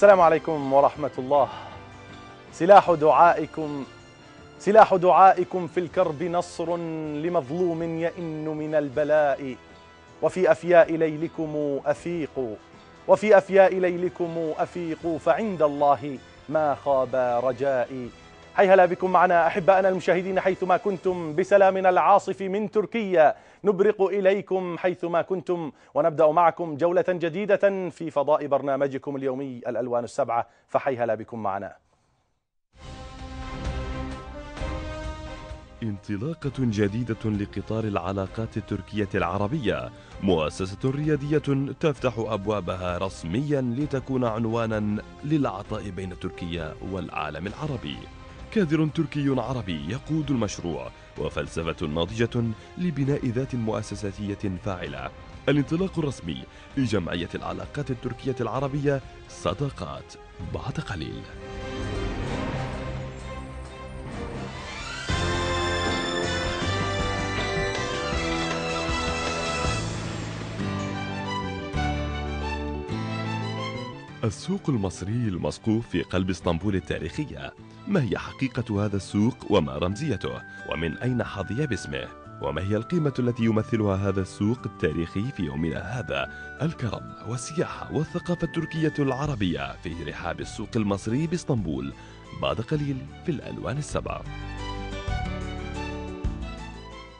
السلام عليكم ورحمة الله. سلاح دعائكم سلاح دعائكم في الكرب نصر لمظلوم يئن من البلاء. وفي أفياء ليلكم أفيقوا وفي أفياء ليلكم أفيقوا فعند الله ما خاب رجائي. هيهلا بكم معنا أحبائنا المشاهدين حيثما كنتم بسلامنا العاصف من تركيا. نبرق إليكم حيثما كنتم ونبدأ معكم جولة جديدة في فضاء برنامجكم اليومي الألوان السبعة فحيهلا بكم معنا. انطلاقة جديدة لقطار العلاقات التركية العربية مؤسسة ريادية تفتح أبوابها رسميا لتكون عنوانا للعطاء بين تركيا والعالم العربي. كادر تركي عربي يقود المشروع وفلسفة ناضجة لبناء ذات مؤسساتية فاعلة. الانطلاق الرسمي لجمعية العلاقات التركية العربية صداقات بعد قليل. السوق المصري المصقوف في قلب اسطنبول التاريخية. ما هي حقيقة هذا السوق وما رمزيته؟ ومن أين حظي باسمه؟ وما هي القيمة التي يمثلها هذا السوق التاريخي في يومنا هذا؟ الكرم والسياحة والثقافة التركية العربية في رحاب السوق المصري باسطنبول. بعد قليل في الألوان السبع.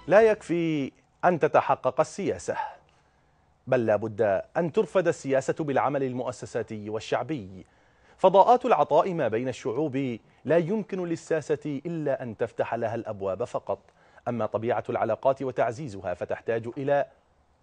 لا يكفي أن تتحقق السياسة. بل لا بد أن ترفد السياسة بالعمل المؤسساتي والشعبي. فضاءات العطاء ما بين الشعوب لا يمكن للساسة إلا أن تفتح لها الأبواب فقط. أما طبيعة العلاقات وتعزيزها فتحتاج إلى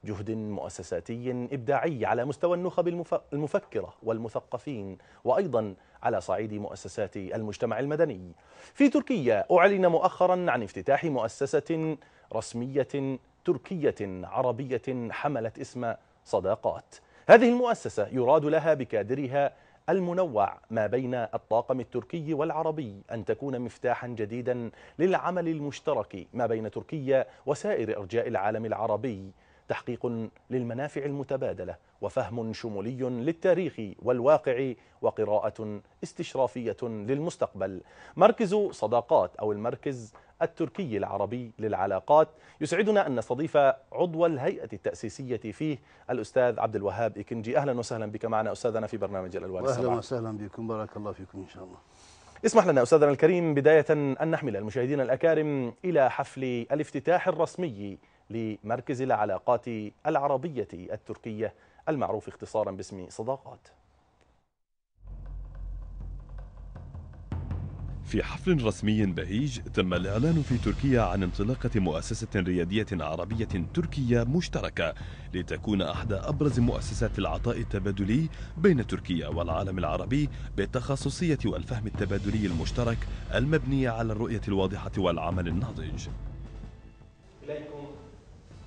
جهد مؤسساتي إبداعي على مستوى النخب المفكرة والمثقفين وأيضا على صعيد مؤسسات المجتمع المدني. في تركيا أعلن مؤخرا عن افتتاح مؤسسة رسمية تركية عربية حملت اسم صداقات. هذه المؤسسة يراد لها بكادرها المنوع ما بين الطاقم التركي والعربي أن تكون مفتاحا جديدا للعمل المشترك ما بين تركيا وسائر أرجاء العالم العربي تحقيق للمنافع المتبادلة وفهم شمولي للتاريخ والواقع وقراءة استشرافية للمستقبل. مركز صداقات أو المركز التركي العربي للعلاقات. يسعدنا أن نستضيف عضو الهيئة التأسيسية فيه الأستاذ عبد الوهاب إكنجي. أهلا وسهلا بك معنا أستاذنا في برنامج الألوان. أهلا السبعة وسهلا بكم. بارك الله فيكم إن شاء الله. اسمح لنا أستاذنا الكريم بداية أن نحمل المشاهدين الأكارم إلى حفل الافتتاح الرسمي لمركز العلاقات العربية التركية المعروف اختصارا باسم صداقات. في حفل رسمي بهيج تم الإعلان في تركيا عن انطلاقة مؤسسة ريادية عربية تركية مشتركة لتكون أحد أبرز مؤسسات العطاء التبادلي بين تركيا والعالم العربي بالتخصصية والفهم التبادلي المشترك المبني على الرؤية الواضحة والعمل الناضج. إليكم.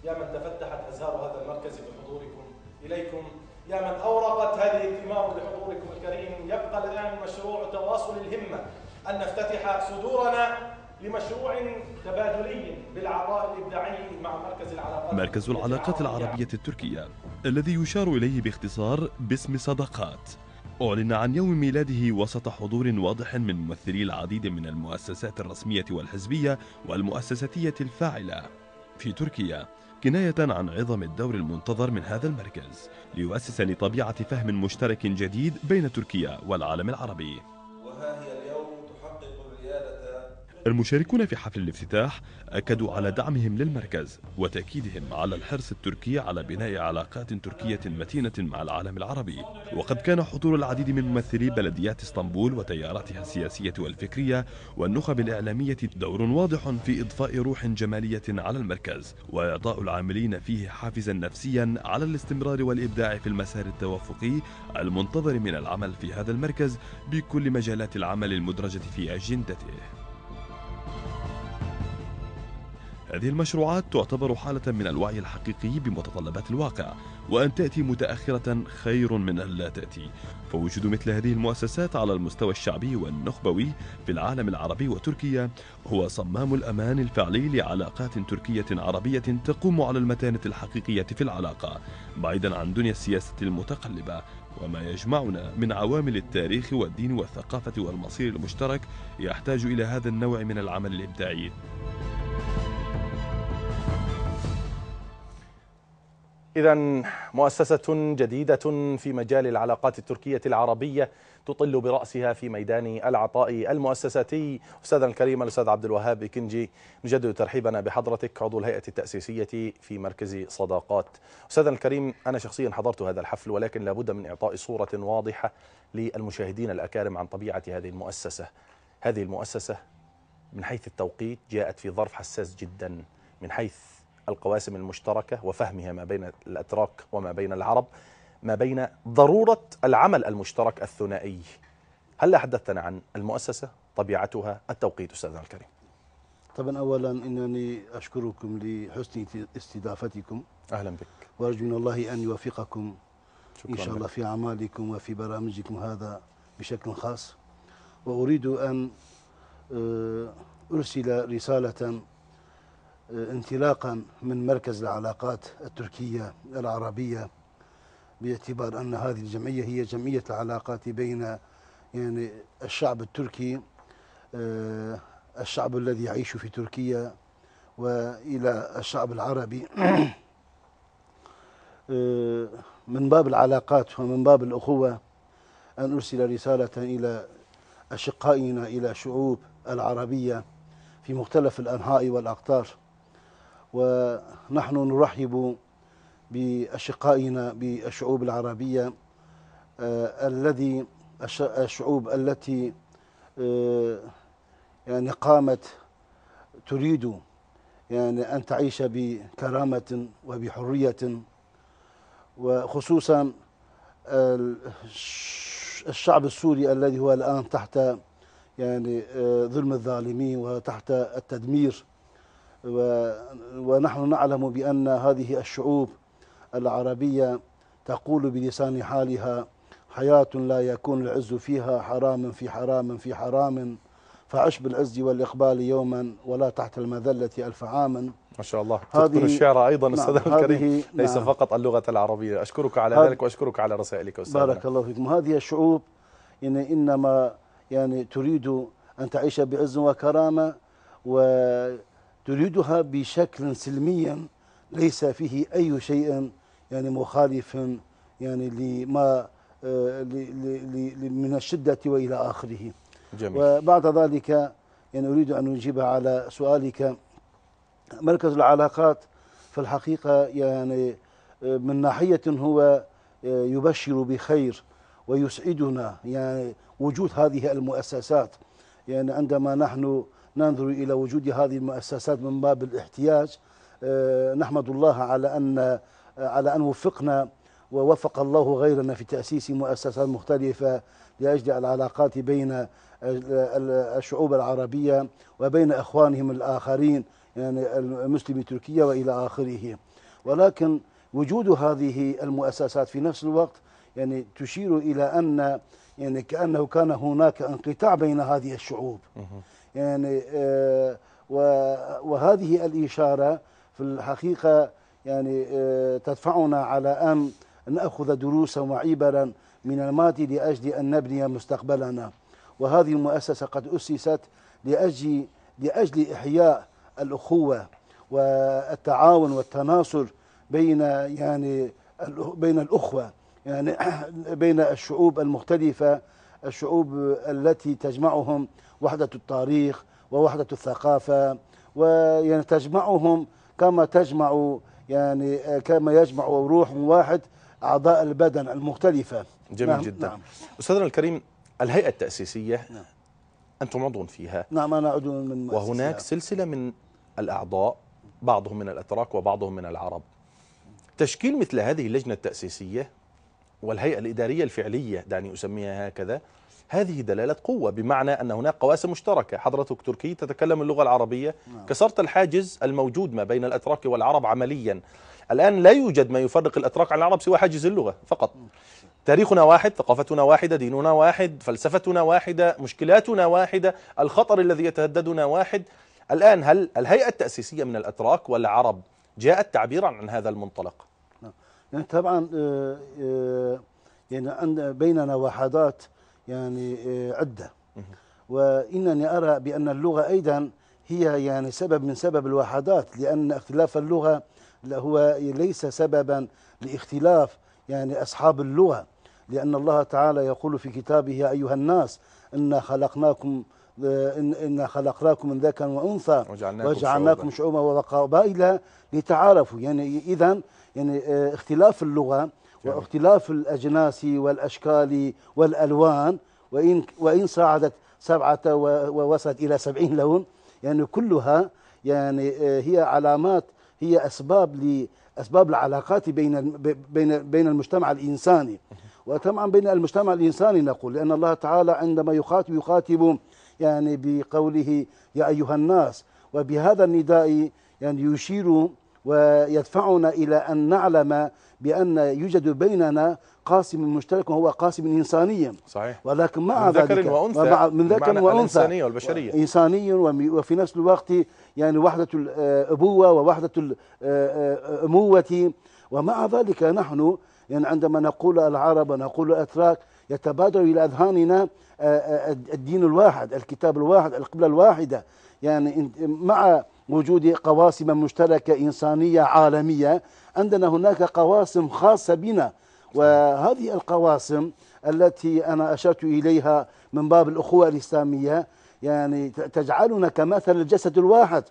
يا من تفتحت أزهار هذا المركز بحضوركم. إليكم. يا من أورقت هذه الثمار بحضوركم الكريم. يبقى الآن مشروع تواصل الهمة. أن نفتتح صدورنا لمشروع تبادلي بالعطاء الإبداعي مع مركز العلاقات مركز العلاقات العربية التركية الذي يشار إليه باختصار باسم صداقات أعلن عن يوم ميلاده وسط حضور واضح من ممثلي العديد من المؤسسات الرسمية والحزبية والمؤسساتية الفاعلة. في تركيا كناية عن عظم الدور المنتظر من هذا المركز ليؤسس لطبيعة فهم مشترك جديد بين تركيا والعالم العربي. المشاركون في حفل الافتتاح أكدوا على دعمهم للمركز وتأكيدهم على الحرص التركي على بناء علاقات تركية متينة مع العالم العربي. وقد كان حضور العديد من ممثلي بلديات اسطنبول وتياراتها السياسية والفكرية والنخب الإعلامية دور واضح في إضفاء روح جمالية على المركز وإعطاء العاملين فيه حافزا نفسيا على الاستمرار والإبداع في المسار التوافقي المنتظر من العمل في هذا المركز بكل مجالات العمل المدرجة في أجندته. هذه المشروعات تعتبر حالة من الوعي الحقيقي بمتطلبات الواقع وأن تأتي متأخرة خير من أن لا تأتي. فوجود مثل هذه المؤسسات على المستوى الشعبي والنخبوي في العالم العربي وتركيا هو صمام الأمان الفعلي لعلاقات تركية عربية تقوم على المتانة الحقيقية في العلاقة بعيدا عن دنيا السياسة المتقلبة وما يجمعنا من عوامل التاريخ والدين والثقافة والمصير المشترك يحتاج إلى هذا النوع من العمل الإبداعي. إذا مؤسسة جديدة في مجال العلاقات التركية العربية تطل برأسها في ميدان العطاء المؤسساتي. أستاذنا الكريم الأستاذ عبد الوهاب كنجي نجدد ترحيبنا بحضرتك عضو الهيئة التأسيسية في مركز صداقات. أستاذنا الكريم أنا شخصيا حضرت هذا الحفل ولكن لابد من إعطاء صورة واضحة للمشاهدين الأكارم عن طبيعة هذه المؤسسة. هذه المؤسسة من حيث التوقيت جاءت في ظرف حساس جدا من حيث القواسم المشتركة وفهمها ما بين الأتراك وما بين العرب ما بين ضرورة العمل المشترك الثنائي. هل حدثتنا عن المؤسسة؟ طبيعتها؟ التوقيت أستاذنا الكريم. طبعا اولا إنني أشكركم لحسن استضافتكم. أهلا بك. وأرجو من الله أن يوفقكم شكرا إن شاء الله. في أعمالكم وفي برامجكم هذا بشكل خاص. وأريد أن آه، أرسل رسالة آه، انطلاقا من مركز العلاقات التركية العربية باعتبار أن هذه الجمعية هي جمعية العلاقات بين يعني الشعب التركي آه، الشعب الذي يعيش في تركيا وإلى الشعب العربي. آه، من باب العلاقات ومن باب الأخوة أن أرسل رسالة إلى أشقائنا إلى شعوب العربية في مختلف الأنحاء والأقطار. ونحن نرحب بأشقائنا بالشعوب العربية آه، الذي الش- الشعوب التي آه، يعني قامت تريد يعني أن تعيش بكرامة وبحرية وخصوصا ال- الش- الشعب السوري الذي هو الآن تحت يعني آه، ظلم الظالمين وتحت التدمير. ونحن نعلم بأن هذه الشعوب العربية تقول بلسان حالها حياة لا يكون العز فيها حرام في حرام في حرام فعش بالعز والإقبال يوما ولا تحت المذلة ألف عام. ما شاء الله. تتقن الشعر أيضا نعم، أستاذنا الكريم هذه- ليس نعم. فقط اللغة العربية. أشكرك على ذلك وأشكرك على رسائلك أستاذنا. بارك الله فيكم. هذه الشعوب يعني إنما يعني تريد أن تعيش بعز وكرامة وتريدها بشكل سلميا ليس فيه أي شيء يعني مخالف يعني لما آه، من الشدة وإلى آخره. جميل. وبعد ذلك يعني أريد أن أجيب على سؤالك. مركز العلاقات في الحقيقة يعني من ناحية هو يبشر بخير ويسعدنا يعني وجود هذه المؤسسات. يعني عندما نحن ننظر إلى وجود هذه المؤسسات من باب الاحتياج. آه، نحمد الله على أن على أن وفقنا ووفق الله غيرنا في تأسيس مؤسسات مختلفة لأجل العلاقات بين ال- ال- الشعوب العربية وبين إخوانهم الآخرين يعني المسلمي تركيا وإلى آخره. ولكن وجود هذه المؤسسات في نفس الوقت يعني تشير إلى أن يعني كأنه كان هناك انقطاع بين هذه الشعوب. يعني آه، وهذه الإشارة في الحقيقة يعني آه، تدفعنا على أن نأخذ دروسا وعبرا من الماضي لأجل أن نبني مستقبلنا. وهذه المؤسسة قد أسست لأجل لأجل إحياء الأخوة والتعاون والتناصر بين يعني بين الأخوة يعني بين الشعوب المختلفة الشعوب التي تجمعهم وحدة التاريخ ووحدة الثقافة ويعني تجمعهم كما تجمع يعني كما يجمع روح واحد أعضاء البدن المختلفة. جميل نعم جدا. نعم, أستاذنا الكريم الهيئة التأسيسية نعم. أنتم عضو فيها. نعم أنا عضو من مؤسسة. وهناك سلسلة من الأعضاء بعضهم من الأتراك وبعضهم من العرب. تشكيل مثل هذه اللجنة التأسيسية والهيئة الإدارية الفعلية دعني أسميها هكذا هذه دلالة قوة بمعنى أن هناك قواسم مشتركة. حضرتك تركي تتكلم اللغة العربية. كسرت الحاجز الموجود ما بين الأتراك والعرب عمليا. الآن لا يوجد ما يفرق الأتراك عن العرب سوى حاجز اللغة فقط. تاريخنا واحد ثقافتنا واحدة ديننا واحد فلسفتنا واحدة مشكلاتنا واحدة الخطر الذي يتهددنا واحد. الآن هل الهيئة التأسيسية من الأتراك والعرب جاءت تعبيرا عن هذا المنطلق؟ يعني طبعا آه، آه، يعني عند بيننا وحدات يعني آه، عدة. وإنني أرى بأن اللغة أيضا هي يعني سبب من سبب الوحدات لأن اختلاف اللغة هو ليس سببا لاختلاف يعني أصحاب اللغة. لأن الله تعالى يقول في كتابه يا أيها الناس إنا خلقناكم إن إنا خلقناكم من ذكر وأنثى وجعلناكم وجعلناكم شعوبا. وقبائل لتعارفوا. يعني إذا يعني آه، اختلاف اللغة. واختلاف الأجناس والأشكال والألوان وإن وإن صعدت سبعة ووصلت إلى سبعين لون. يعني كلها يعني آه، هي علامات هي أسباب لأسباب العلاقات بين بين بين المجتمع الإنساني. وطبعا بين المجتمع الإنساني نقول لأن الله تعالى عندما يخاطب يخاطب يعني بقوله يا أيها الناس. وبهذا النداء يعني يشير ويدفعنا إلى أن نعلم بأن يوجد بيننا قاسم مشترك وهو قاسم إنساني صحيح. ولكن مع من ذكر ذلك وأنثى. ومع- من ذكر وأنثى. الإنسانية والبشرية. إنساني وفي نفس الوقت يعني وحدة الأبوة ووحدة الأموة ومع ذلك نحن يعني عندما نقول العرب ونقول الأتراك يتبادر إلى أذهاننا آه، آه، الدين الواحد الكتاب الواحد القبلة الواحدة. يعني مع وجود قواسم مشتركة إنسانية عالمية عندنا هناك قواسم خاصة بنا. وهذه القواسم التي أنا أشرت إليها من باب الأخوة الإسلامية يعني تجعلنا كمثل الجسد الواحد.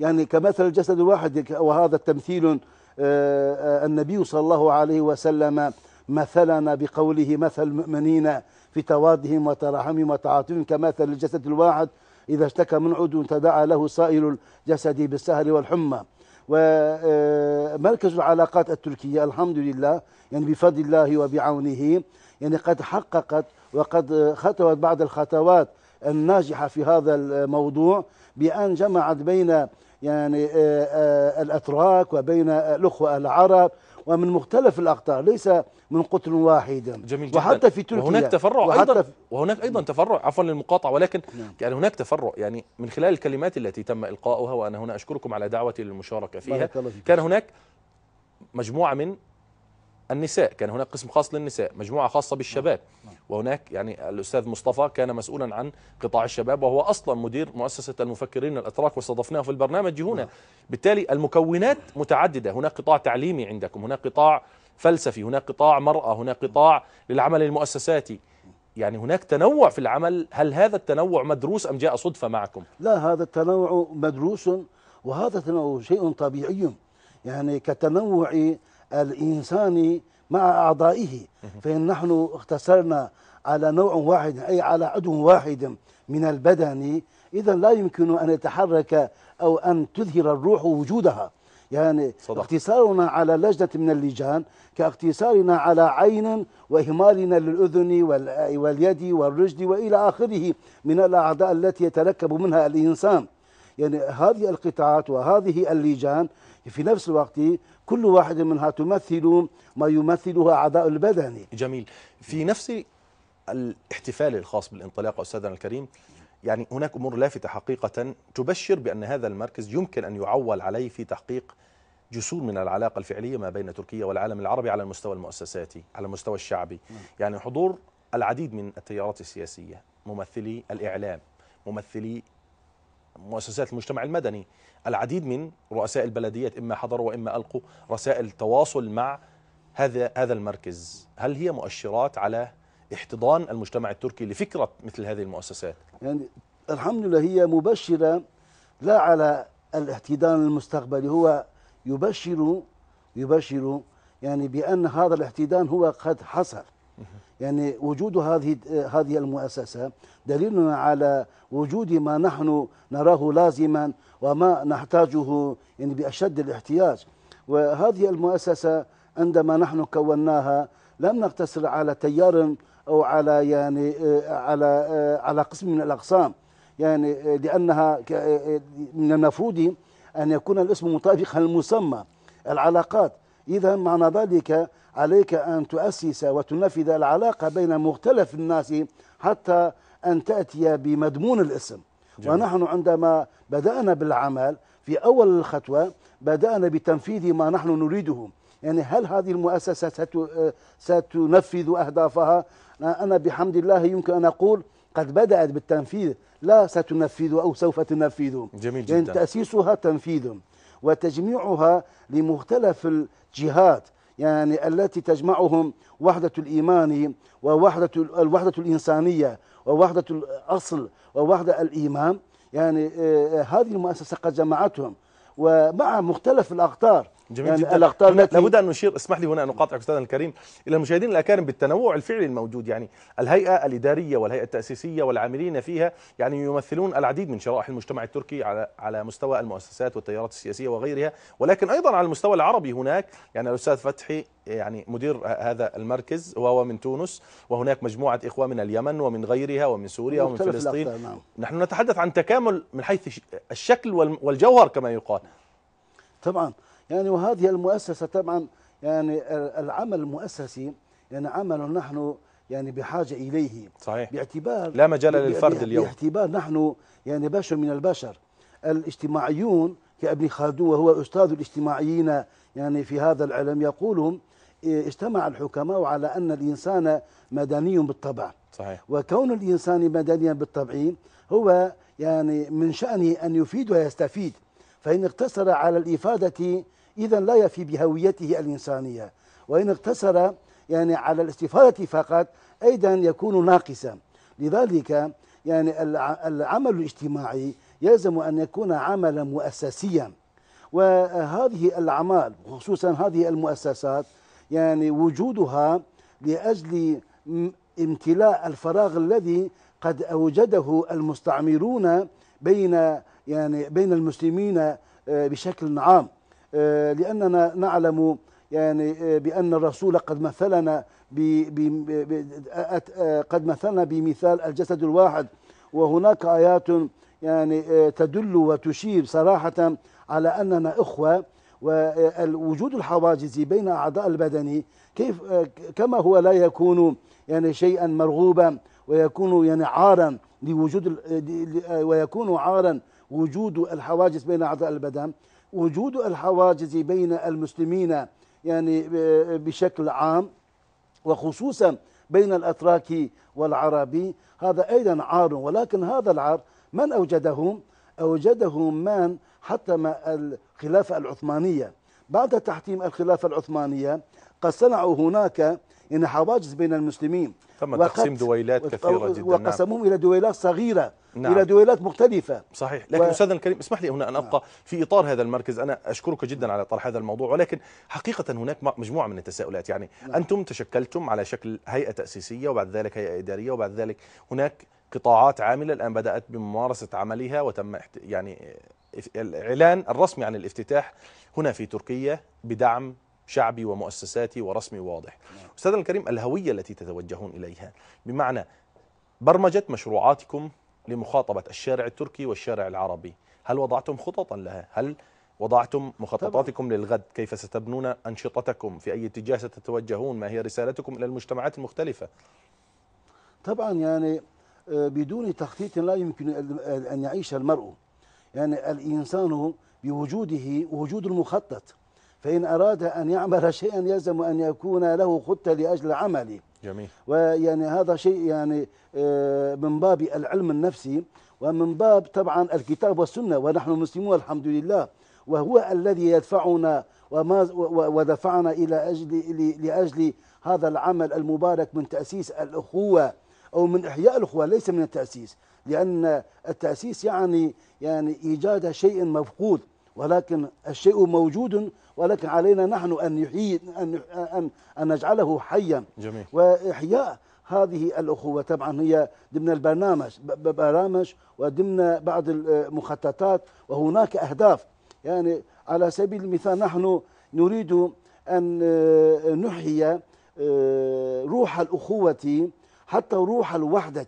يعني كمثل الجسد الواحد وهذا التمثيل آه، آه، النبي صلى الله عليه وسلم مثلنا بقوله مثل المؤمنين في توادهم وتراحمهم وتعاطفهم كمثل الجسد الواحد. إذا اشتكى من عضو تداعى له سائر الجسد بالسهر والحمى. ومركز العلاقات التركية الحمد لله يعني بفضل الله وبعونه. يعني قد حققت وقد خطوت بعض الخطوات الناجحة في هذا الموضوع بأن جمعت بين يعني آه، آه، الأتراك وبين الأخوة العرب. ومن مختلف الأقطار ليس من قطر واحد. جميل جدا. وحتى في تركيا. وهناك تفرع وحتى أيضا وهناك أيضا تفرع عفوا للمقاطعة ولكن نعم. يعني هناك تفرع. يعني من خلال الكلمات التي تم إلقاؤها وأنا هنا أشكركم على دعوتي للمشاركة فيها. كان هناك مجموعة من النساء كان هناك قسم خاص للنساء مجموعة خاصة بالشباب. وهناك يعني الأستاذ مصطفى كان مسؤولا عن قطاع الشباب وهو أصلا مدير مؤسسة المفكرين الأتراك واستضفناه في البرنامج هنا. بالتالي المكونات متعددة. هناك قطاع تعليمي عندكم هناك قطاع فلسفي هناك قطاع مرأة هناك قطاع للعمل المؤسساتي. يعني هناك تنوع في العمل. هل هذا التنوع مدروس أم جاء صدفة معكم؟ لا هذا التنوع مدروس وهذا التنوع شيء طبيعي. يعني كتنوع الإنسان مع أعضائه فإن نحن اختصرنا على نوع واحد أي على عضو واحد من البدن إذا لا يمكن أن يتحرك أو أن تظهر الروح وجودها يعني صدق. اختصارنا على لجنة من اللجان كاختصارنا على عين وإهمالنا للأذن وال- واليد والرجل وإلى آخره من الأعضاء التي يتركب منها الإنسان يعني هذه القطاعات وهذه اللجان في نفس الوقت كل واحد منها تمثل ما يمثله أعضاء البدن. جميل. في نفس الاحتفال الخاص بالانطلاق أستاذنا الكريم يعني هناك أمور لافتة حقيقة تبشر بأن هذا المركز يمكن أن يعول عليه في تحقيق جسور من العلاقة الفعلية ما بين تركيا والعالم العربي على المستوى المؤسساتي على المستوى الشعبي. يعني حضور العديد من التيارات السياسية ممثلي الإعلام ممثلي مؤسسات المجتمع المدني العديد من رؤساء البلديات إما حضروا وإما ألقوا رسائل تواصل مع هذا هذا المركز. هل هي مؤشرات على احتضان المجتمع التركي لفكرة مثل هذه المؤسسات؟ يعني الحمد لله هي مبشرة لا على الاحتضان المستقبلي هو يبشر يبشر يعني بأن هذا الاحتضان هو قد حصل. يعني وجود هذه هذه المؤسسة دليل على وجود ما نحن نراه لازما وما نحتاجه يعني بأشد الاحتياج. وهذه المؤسسة عندما نحن كوناها لم نقتصر على تيار أو على يعني على على قسم من الأقسام. يعني لأنها من المفروض أن يكون الاسم مطابقا للمسمى العلاقات. إذا معنى ذلك عليك أن تؤسس وتنفذ العلاقة بين مختلف الناس حتى أن تأتي بمضمون الاسم. جميل. ونحن عندما بدأنا بالعمل في أول الخطوة بدأنا بتنفيذ ما نحن نريده. يعني هل هذه المؤسسة ست- ستنفذ أهدافها؟ أنا بحمد الله يمكن أن أقول قد بدأت بالتنفيذ. لا ستنفذ أو سوف تنفذ. جميل يعني جدا. تأسيسها تنفيذ وتجميعها لمختلف الجهات. يعني التي تجمعهم وحدة الإيمان ووحدة الوحدة الإنسانية ووحدة الأصل ووحدة الإيمان. يعني آه، هذه المؤسسة قد جمعتهم. ومع مختلف الأقطار جميل يعني جدا. الأقطار هنا التي لابد أن نشير اسمح لي هنا أن أقاطعك استاذنا الكريم إلى المشاهدين الأكارم بالتنوع الفعلي الموجود يعني الهيئة الإدارية والهيئة التأسيسية والعاملين فيها يعني يمثلون العديد من شرائح المجتمع التركي على على مستوى المؤسسات والتيارات السياسية وغيرها ولكن أيضا على المستوى العربي هناك يعني الأستاذ فتحي يعني مدير هذا المركز وهو من تونس وهناك مجموعة إخوة من اليمن ومن غيرها ومن سوريا ومن فلسطين. نعم. نحن نتحدث عن تكامل من حيث الش- الشكل والجوهر كما يقال. طبعا. يعني وهذه المؤسسة طبعا يعني العمل المؤسسي يعني عمل نحن يعني بحاجة إليه. صحيح. باعتبار لا مجال للفرد اليوم. باعتبار نحن يعني بشر من البشر. الاجتماعيون كأبن خلدون وهو أستاذ الاجتماعيين يعني في هذا العلم يقولهم إيه، اجتمع الحكماء على أن الإنسان مدني بالطبع. صحيح. وكون الإنسان مدنيا بالطبع هو يعني من شأنه أن يفيد ويستفيد. فإن اقتصر على الإفادة إذا لا يفي بهويته الإنسانية. وإن اقتصر يعني على الاستفادة فقط أيضا يكون ناقصا. لذلك يعني الع- العمل الاجتماعي يلزم أن يكون عملا مؤسسيا. وهذه الأعمال خصوصا هذه المؤسسات يعني وجودها لأجل امتلاء الفراغ الذي قد أوجده المستعمرون بين يعني بين المسلمين آه، بشكل عام. لأننا نعلم يعني آه، بأن الرسول قد مثلنا ب آه، قد مثلنا بمثال الجسد الواحد. وهناك آيات يعني آه، تدل وتشير صراحة على أننا إخوة. ووجود الحواجز بين أعضاء البدن كيف آه، كما هو لا يكون يعني شيئا مرغوبا ويكون يعني عارا لوجود ويكون عارا وجود الحواجز بين أعضاء البدن. وجود الحواجز بين المسلمين يعني بشكل عام وخصوصا بين الأتراك والعرب هذا أيضا عار. ولكن هذا العار من أوجده؟ أوجده من حتم الخلافة العثمانية. بعد تحتيم الخلافة العثمانية قد صنعوا هناك يعني حواجز بين المسلمين تم تقسيم دويلات كثيرة جدا. نعم. وقسموهم إلى دويلات صغيرة نعم. إلى دويلات مختلفة. صحيح. لكن و- استاذنا الكريم اسمح لي هنا أن أبقى في إطار هذا المركز. أنا أشكرك جدا على طرح هذا الموضوع ولكن حقيقة هناك م- مجموعة من التساؤلات. يعني أنتم تشكلتم على شكل هيئة تأسيسية وبعد ذلك هيئة إدارية وبعد ذلك هناك قطاعات عاملة. الآن بدأت بممارسة عملها وتم يعني الإعلان الرسمي عن الافتتاح هنا في تركيا بدعم شعبي ومؤسساتي ورسمي واضح. أستاذنا الكريم الهوية التي تتوجهون إليها بمعنى برمجة مشروعاتكم لمخاطبة الشارع التركي والشارع العربي هل وضعتم خططا لها؟ هل وضعتم مخططاتكم للغد؟ كيف ستبنون أنشطتكم؟ في أي اتجاه ستتوجهون؟ ما هي رسالتكم إلى المجتمعات المختلفة؟ طبعا يعني آه، بدون تخطيط لا يمكن أن يعيش المرء. يعني الإنسان بوجوده وجود المخطط فإن أراد أن يعمل شيئا يلزم أن يكون له خطة لأجل عمله. جميل. ويعني هذا شيء يعني آه، من باب العلم النفسي ومن باب طبعا الكتاب والسنة ونحن مسلمون الحمد لله. وهو الذي يدفعنا وما ودفعنا إلى أجل لأجل هذا العمل المبارك من تأسيس الأخوة أو من إحياء الأخوة ليس من التأسيس. لأن التأسيس يعني يعني إيجاد شيء مفقود. ولكن الشيء موجود ولكن علينا نحن أن نحيي أن أن أن نجعله حيا. جميل. وإحياء هذه الأخوة طبعا هي ضمن البرنامج برامج وضمن بعض المخططات وهناك أهداف. يعني على سبيل المثال نحن نريد أن آه، نحيي آه، روح الأخوة حتى روح الوحدة.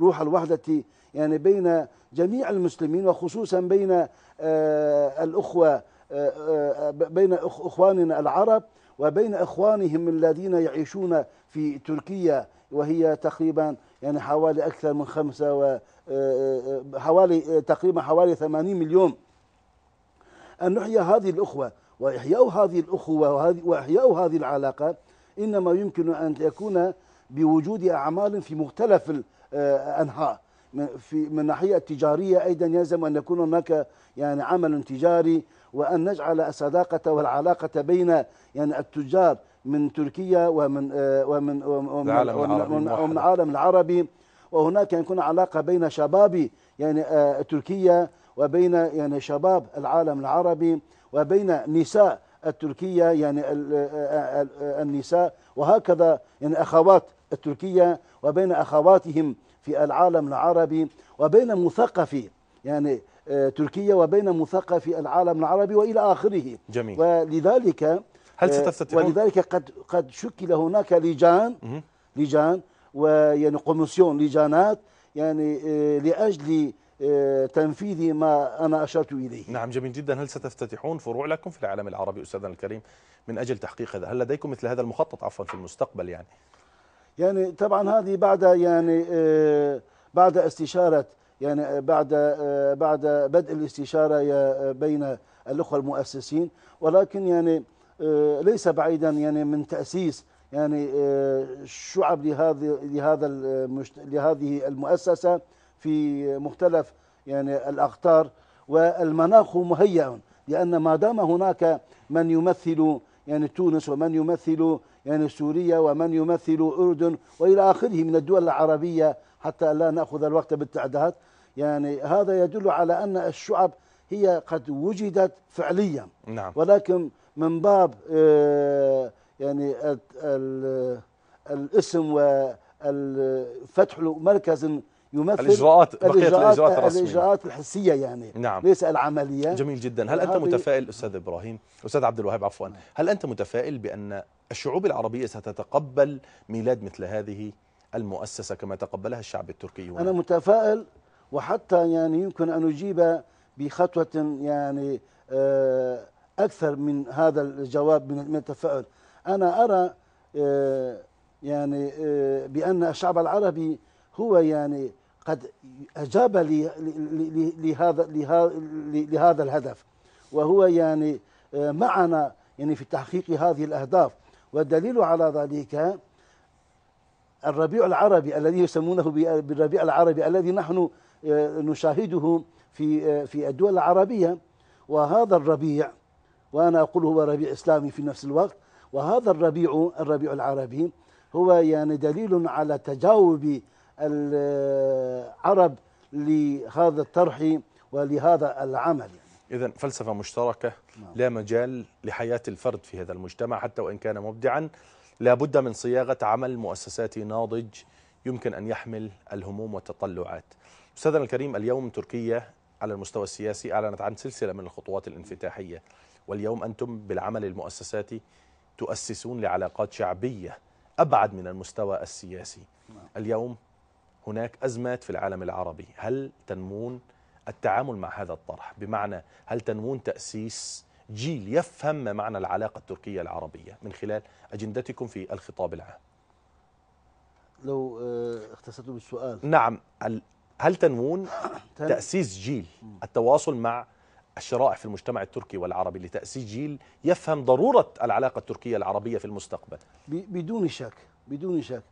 روح الوحدة يعني بين جميع المسلمين وخصوصا بين آه، الأخوة آه، آه، بين إخواننا العرب وبين إخوانهم الذين يعيشون في تركيا وهي تقريبا يعني حوالي أكثر من خمسة و حوالي تقريبا حوالي 80 مليون. أن نحيي هذه الأخوة وإحياء هذه الأخوة وإحياء هذه العلاقات إنما يمكن أن يكون بوجود أعمال في مختلف الأنحاء في من الناحية التجارية أيضا يلزم أن يكون هناك يعني عمل تجاري وأن نجعل الصداقة والعلاقة بين يعني التجار من تركيا ومن ومن ومن العالم العربي ومن, ومن العالم العربي. وهناك يكون علاقة بين شباب يعني آه، تركيا وبين يعني شباب العالم العربي وبين نساء التركية يعني النساء. وهكذا يعني أخوات التركية وبين أخواتهم في العالم العربي وبين مثقفي يعني آه، تركيا وبين مثقفي العالم العربي وإلى آخره جميل ولذلك هل آه، ستفتتحون ولذلك قد قد شكل هناك لجان لجان ويعني كوميسيون لجانات يعني آه، لأجل تنفيذ ما أنا أشرت إليه. نعم جميل جدا، هل ستفتتحون فروع لكم في العالم العربي أستاذنا الكريم من أجل تحقيق هذا؟ هل لديكم مثل هذا المخطط عفوا في المستقبل يعني؟ يعني طبعا هذه بعد يعني آه، بعد استشارة يعني آه، بعد آه، بعد بدء الاستشارة بين الأخوة المؤسسين. ولكن يعني ليس بعيدا يعني من تأسيس يعني شعب لهذه لهذا لهذه المؤسسة في مختلف يعني الأقطار. والمناخ مهيأ لأن ما دام هناك من يمثل يعني تونس ومن يمثل يعني سوريا ومن يمثل أردن وإلى آخره من الدول العربية حتى لا نأخذ الوقت بالتعداد. يعني هذا يدل على أن الشعب هي قد وجدت فعليا. نعم. ولكن من باب آه، يعني الاسم وفتح مركز يمثل الإجراءات بقية الإجراءات, الإجراءات الرسمية. الإجراءات الحسية يعني نعم. ليس العملية. جميل جدا. هل أنت متفائل أستاذ إبراهيم؟ أستاذ عبد الوهاب عفوا. هل أنت متفائل بأن الشعوب العربية ستتقبل ميلاد مثل هذه المؤسسة كما تقبلها الشعب التركي. هنا؟ أنا متفائل وحتى يعني يمكن أن أجيب بخطوة يعني آه، أكثر من هذا الجواب من التفاؤل. أنا أرى آه، يعني آه، بأن الشعب العربي هو يعني قد أجاب لهذا لهذا الهدف. وهو يعني معنا يعني في تحقيق هذه الأهداف. والدليل على ذلك الربيع العربي الذي يسمونه بالربيع العربي الذي نحن آه، نشاهده في آه، في الدول العربية وهذا الربيع وأنا أقول هو ربيع إسلامي في نفس الوقت وهذا الربيع الربيع العربي هو يعني دليل على تجاوب العرب لهذا الطرح ولهذا العمل. إذا فلسفة مشتركة نعم. لا مجال لحياة الفرد في هذا المجتمع حتى وإن كان مبدعا لا بد من صياغة عمل مؤسساتي ناضج يمكن أن يحمل الهموم والتطلعات أستاذنا الكريم اليوم تركيا على المستوى السياسي أعلنت عن سلسلة من الخطوات الانفتاحية واليوم أنتم بالعمل المؤسساتي تؤسسون لعلاقات شعبية أبعد من المستوى السياسي نعم. اليوم هناك أزمات في العالم العربي هل تنمون التعامل مع هذا الطرح. بمعنى هل تنوون تأسيس جيل يفهم ما معنى العلاقة التركية العربية من خلال أجندتكم في الخطاب العام؟ لو آه، اختصرت بالسؤال. نعم. هل تنوون تأسيس جيل؟ التواصل مع الشرائح في المجتمع التركي والعربي لتأسيس جيل يفهم ضرورة العلاقة التركية العربية في المستقبل. بدون شك بدون شك.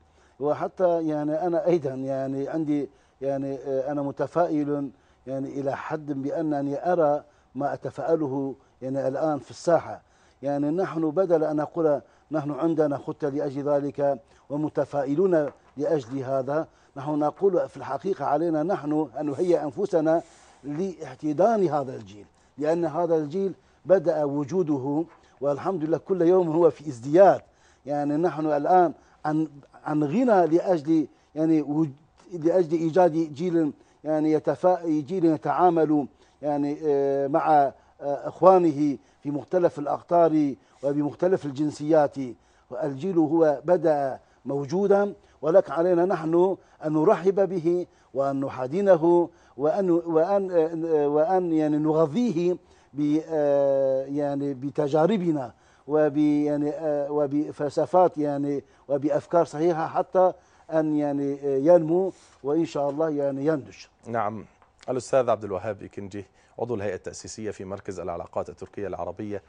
وحتى يعني أنا أيضا يعني عندي يعني آه، أنا متفائل يعني إلى حد بأنني أرى ما أتفائله يعني الآن في الساحة. يعني نحن بدل أن نقول نحن عندنا خطة لأجل ذلك ومتفائلون لأجل هذا نحن نقول في الحقيقة علينا نحن أن نهيئ أنفسنا لاحتضان هذا الجيل. لأن هذا الجيل بدأ وجوده والحمد لله كل يوم هو في ازدياد. يعني نحن الآن عن عن غنى لأجل يعني لأجل إيجاد جيل يعني يتفا يجي يتعامل يعني آه، مع آه، إخوانه في مختلف الأقطار وبمختلف الجنسيات. الجيل هو بدأ موجودا ولكن علينا نحن أن نرحب به وأن نحاضنه وأن وأن وأن يعني نغذيه ب يعني بتجاربنا وب يعني وبفلسفات يعني وبأفكار صحيحة حتى أن يعني ينمو وإن شاء الله يعني ينضج نعم. الأستاذ عبد الوهاب إكنجي عضو الهيئة التأسيسية في مركز العلاقات التركية العربية.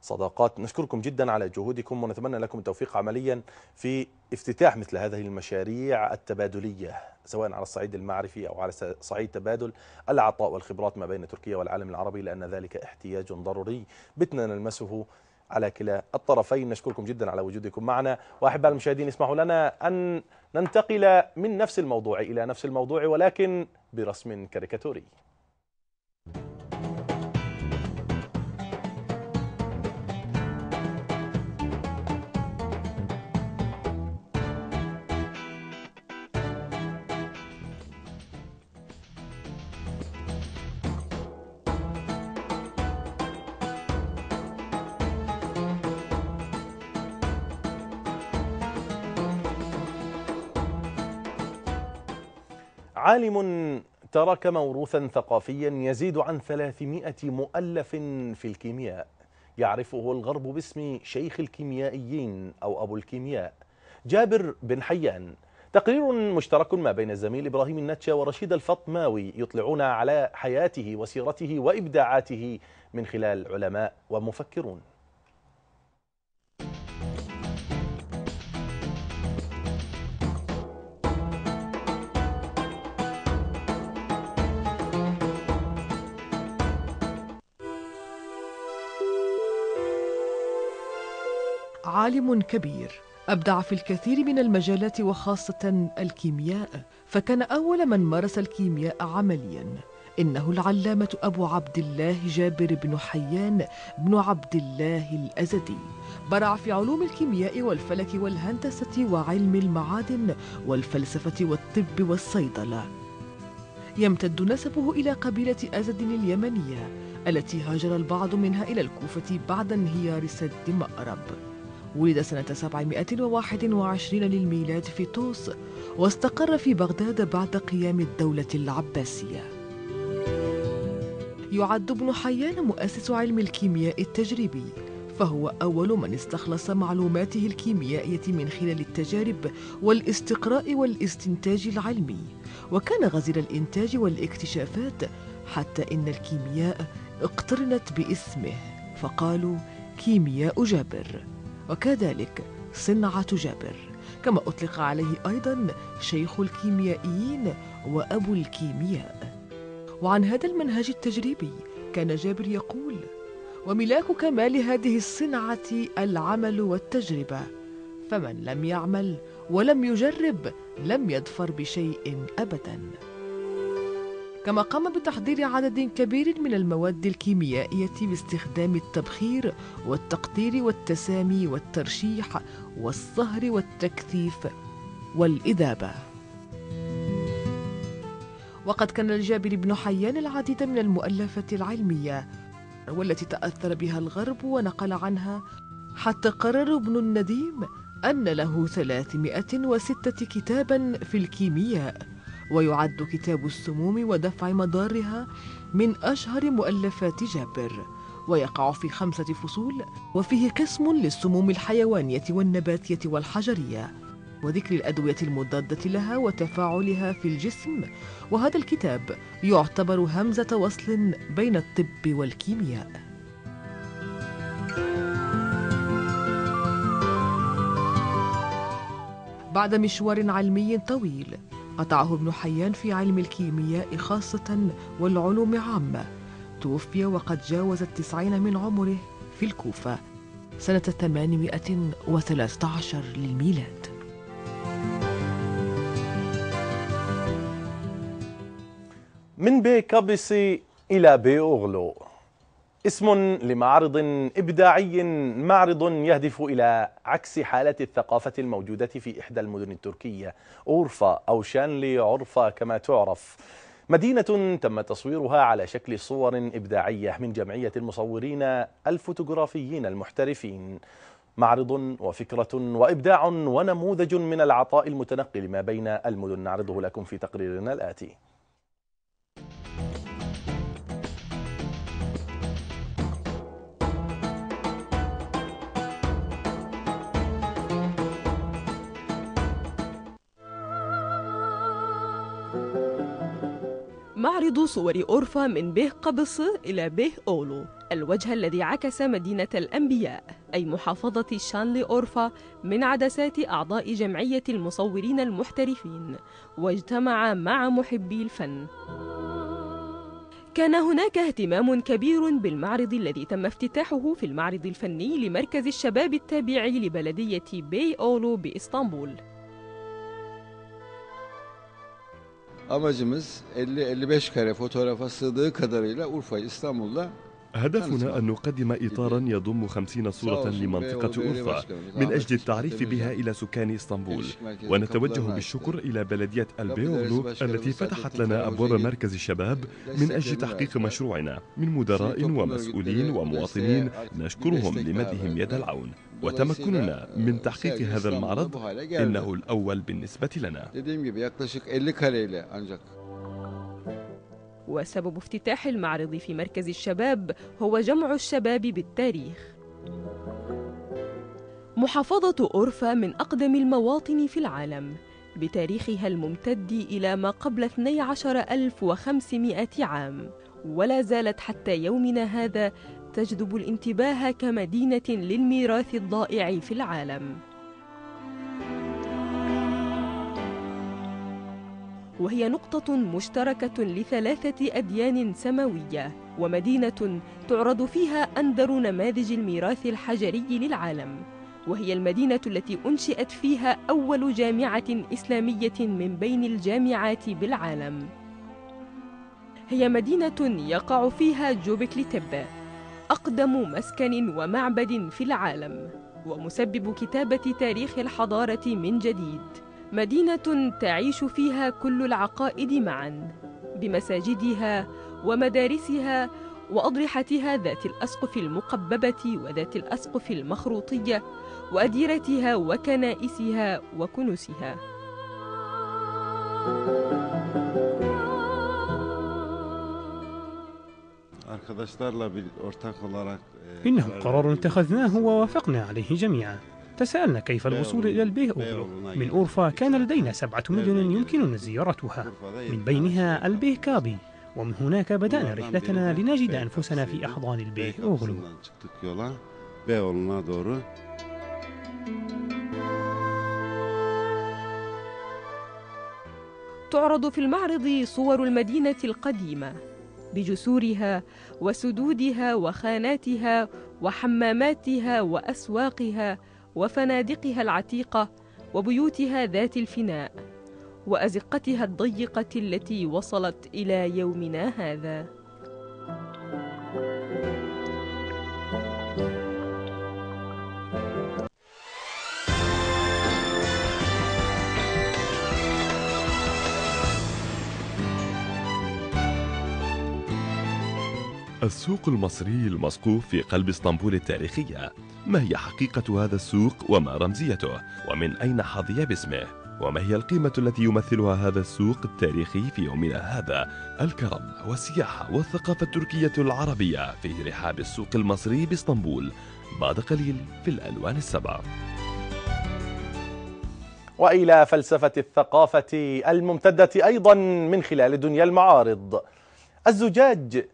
صداقات. نشكركم جدا على جهودكم ونتمنى لكم التوفيق عمليا في افتتاح مثل هذه المشاريع التبادلية سواء على الصعيد المعرفي أو على صعيد تبادل العطاء والخبرات ما بين تركيا والعالم العربي لأن ذلك احتياج ضروري. بتنا نلمسه على كلا الطرفين. نشكركم جدا على وجودكم معنا. وأحباء المشاهدين اسمحوا لنا أن ننتقل من نفس الموضوع إلى نفس الموضوع ولكن برسم كاريكاتوري. عالم ترك موروثا ثقافيا يزيد عن 300 مؤلف في الكيمياء. يعرفه الغرب باسم شيخ الكيميائيين أو أبو الكيمياء جابر بن حيان. تقرير مشترك ما بين الزميل إبراهيم النتشا ورشيد الفطماوي يطلعون على حياته وسيرته وإبداعاته من خلال علماء ومفكرون. عالم كبير. أبدع في الكثير من المجالات وخاصة الكيمياء فكان أول من مارس الكيمياء عمليا. إنه العلامة أبو عبد الله جابر بن حيان بن عبد الله الأزدي. برع في علوم الكيمياء والفلك والهندسة وعلم المعادن والفلسفة والطب والصيدلة. يمتد نسبه إلى قبيلة أزد اليمنية التي هاجر البعض منها إلى الكوفة بعد انهيار سد مأرب. ولد سنة 721 للميلاد في طوس واستقر في بغداد بعد قيام الدولة العباسية. يعد ابن حيان مؤسس علم الكيمياء التجريبي فهو أول من استخلص معلوماته الكيميائية من خلال التجارب والاستقراء والاستنتاج العلمي. وكان غزير الإنتاج والاكتشافات حتى إن الكيمياء اقترنت باسمه فقالوا كيمياء جابر. وكذلك صنعة جابر. كما أطلق عليه أيضا شيخ الكيميائيين وأبو الكيمياء. وعن هذا المنهج التجريبي كان جابر يقول وملاك كمال هذه الصنعة العمل والتجربة فمن لم يعمل ولم يجرب لم يظفر بشيء أبداً. كما قام بتحضير عدد كبير من المواد الكيميائية باستخدام التبخير والتقطير والتسامي والترشيح والصهر والتكثيف والإذابة. وقد كان لجابر بن حيان العديد من المؤلفات العلمية والتي تأثر بها الغرب ونقل عنها حتى قرر ابن النديم أن له ثلاثمائة وستة كتابا في الكيمياء. ويعد كتاب السموم ودفع مضارها من أشهر مؤلفات جابر ويقع في خمسة فصول وفيه قسم للسموم الحيوانية والنباتية والحجرية وذكر الأدوية المضادة لها وتفاعلها في الجسم وهذا الكتاب يعتبر همزة وصل بين الطب والكيمياء. بعد مشوار علمي طويل قطعه ابن حيان في علم الكيمياء خاصة والعلوم عامة. توفي وقد جاوز التسعين من عمره في الكوفة. سنة 813 للميلاد. من بيكابسي إلى بيوغلو اسم لمعرض إبداعي معرض يهدف إلى عكس حالة الثقافة الموجودة في إحدى المدن التركية أورفا أو شانلي أورفا كما تعرف. مدينة تم تصويرها على شكل صور إبداعية من جمعية المصورين الفوتوغرافيين المحترفين. معرض وفكرة وإبداع ونموذج من العطاء المتنقل ما بين المدن. نعرضه لكم في تقريرنا الآتي. معرض صور أورفا من به قبص إلى بي أوغلو الوجه الذي عكس مدينة الأنبياء أي محافظة شانلي أورفا من عدسات أعضاء جمعية المصورين المحترفين واجتمع مع محبي الفن. كان هناك اهتمام كبير بالمعرض الذي تم افتتاحه في المعرض الفني لمركز الشباب التابع لبلدية بي أوغلو بإسطنبول. Amacımız 50-55 kare fotoğrafa sığdığı kadarıyla Urfa'yı İstanbul'da هدفنا أن نقدم إطارا يضم خمسين صورة لمنطقة أورفا من أجل التعريف بها إلى سكان إسطنبول. ونتوجه بالشكر إلى بلدية البيولو التي فتحت لنا أبواب مركز الشباب من أجل تحقيق مشروعنا. من مدراء ومسؤولين ومواطنين نشكرهم لمدهم يد العون. وتمكننا من تحقيق هذا المعرض إنه الأول بالنسبة لنا. Dediğim gibi yaklaşık 50 kareyle ancak وسبب افتتاح المعرض في مركز الشباب هو جمع الشباب بالتاريخ. محافظة أورفا من أقدم المواطن في العالم بتاريخها الممتد إلى ما قبل 12500 عام. ولا زالت حتى يومنا هذا تجذب الانتباه كمدينة للميراث الضائع في العالم. وهي نقطة مشتركة لثلاثة أديان سماوية ومدينة تعرض فيها أندر نماذج الميراث الحجري للعالم. وهي المدينة التي أنشئت فيها أول جامعة إسلامية من بين الجامعات بالعالم. هي مدينة يقع فيها جوبكلي تبة أقدم مسكن ومعبد في العالم ومسبب كتابة تاريخ الحضارة من جديد. مدينة تعيش فيها كل العقائد معا بمساجدها ومدارسها وأضرحتها ذات الأسقف المقببة وذات الأسقف المخروطية وأديرتها وكنائسها وكنوسها. Arkadaşlarla bir إنه karar قرار. اتخذناه ووافقنا عليه جميعا. تساءلنا كيف الوصول إلى البيه أوغلو من أورفا كان لدينا سبعة مدن يمكننا زيارتها. من بينها البيه كابي ومن هناك بدأنا رحلتنا لنجد أنفسنا في أحضان البيه أوغلو. تعرض في المعرض صور المدينة القديمة. بجسورها وسدودها وخاناتها وحماماتها وأسواقها وفنادقها العتيقة وبيوتها ذات الفناء وأزقتها الضيقة التي وصلت إلى يومنا هذا. السوق المصري المسقوف في قلب اسطنبول التاريخية. ما هي حقيقة هذا السوق وما رمزيته؟ ومن أين حظي باسمه؟ وما هي القيمة التي يمثلها هذا السوق التاريخي في يومنا هذا؟ الكرم والسياحة والثقافة التركية العربية في رحاب السوق المصري باسطنبول. بعد قليل في الألوان السبع. وإلى فلسفة الثقافة الممتدة أيضا من خلال دنيا المعارض. الزجاج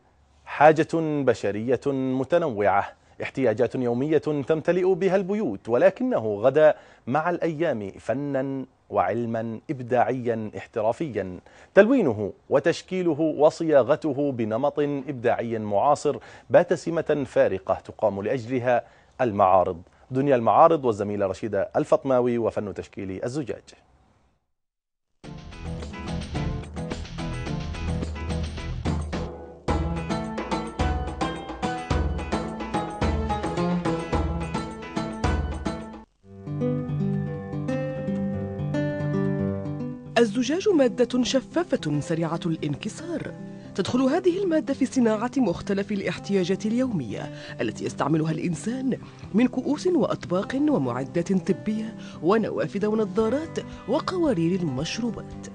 حاجة بشرية متنوعة احتياجات يومية تمتلئ بها البيوت ولكنه غدا مع الأيام فنا وعلما ابداعيا احترافيا. تلوينه وتشكيله وصياغته بنمط إبداعي معاصر بات سمة فارقة تقام لأجلها المعارض. دنيا المعارض والزميلة رشيدة الفطماوي وفن تشكيل الزجاج. الزجاج مادة شفافة سريعة الانكسار. تدخل هذه المادة في صناعة مختلف الاحتياجات اليومية التي يستعملها الإنسان من كؤوس وأطباق ومعدات طبية ونوافذ ونظارات وقوارير المشروبات.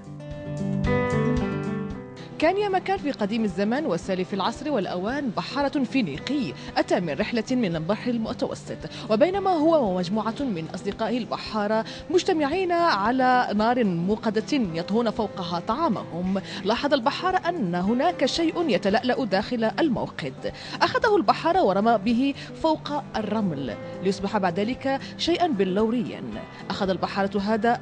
كان يا مكان في قديم الزمان وسالف العصر والأوان بحارة فينيقي أتى من رحلة من البحر المتوسط. وبينما هو ومجموعة من أصدقائه البحارة مجتمعين على نار موقدة يطهون فوقها طعامهم. لاحظ البحارة أن هناك شيء يتلألأ داخل الموقد. أخذه البحارة ورمى به فوق الرمل. ليصبح بعد ذلك شيئا بلوريا. أخذ البحارة هذا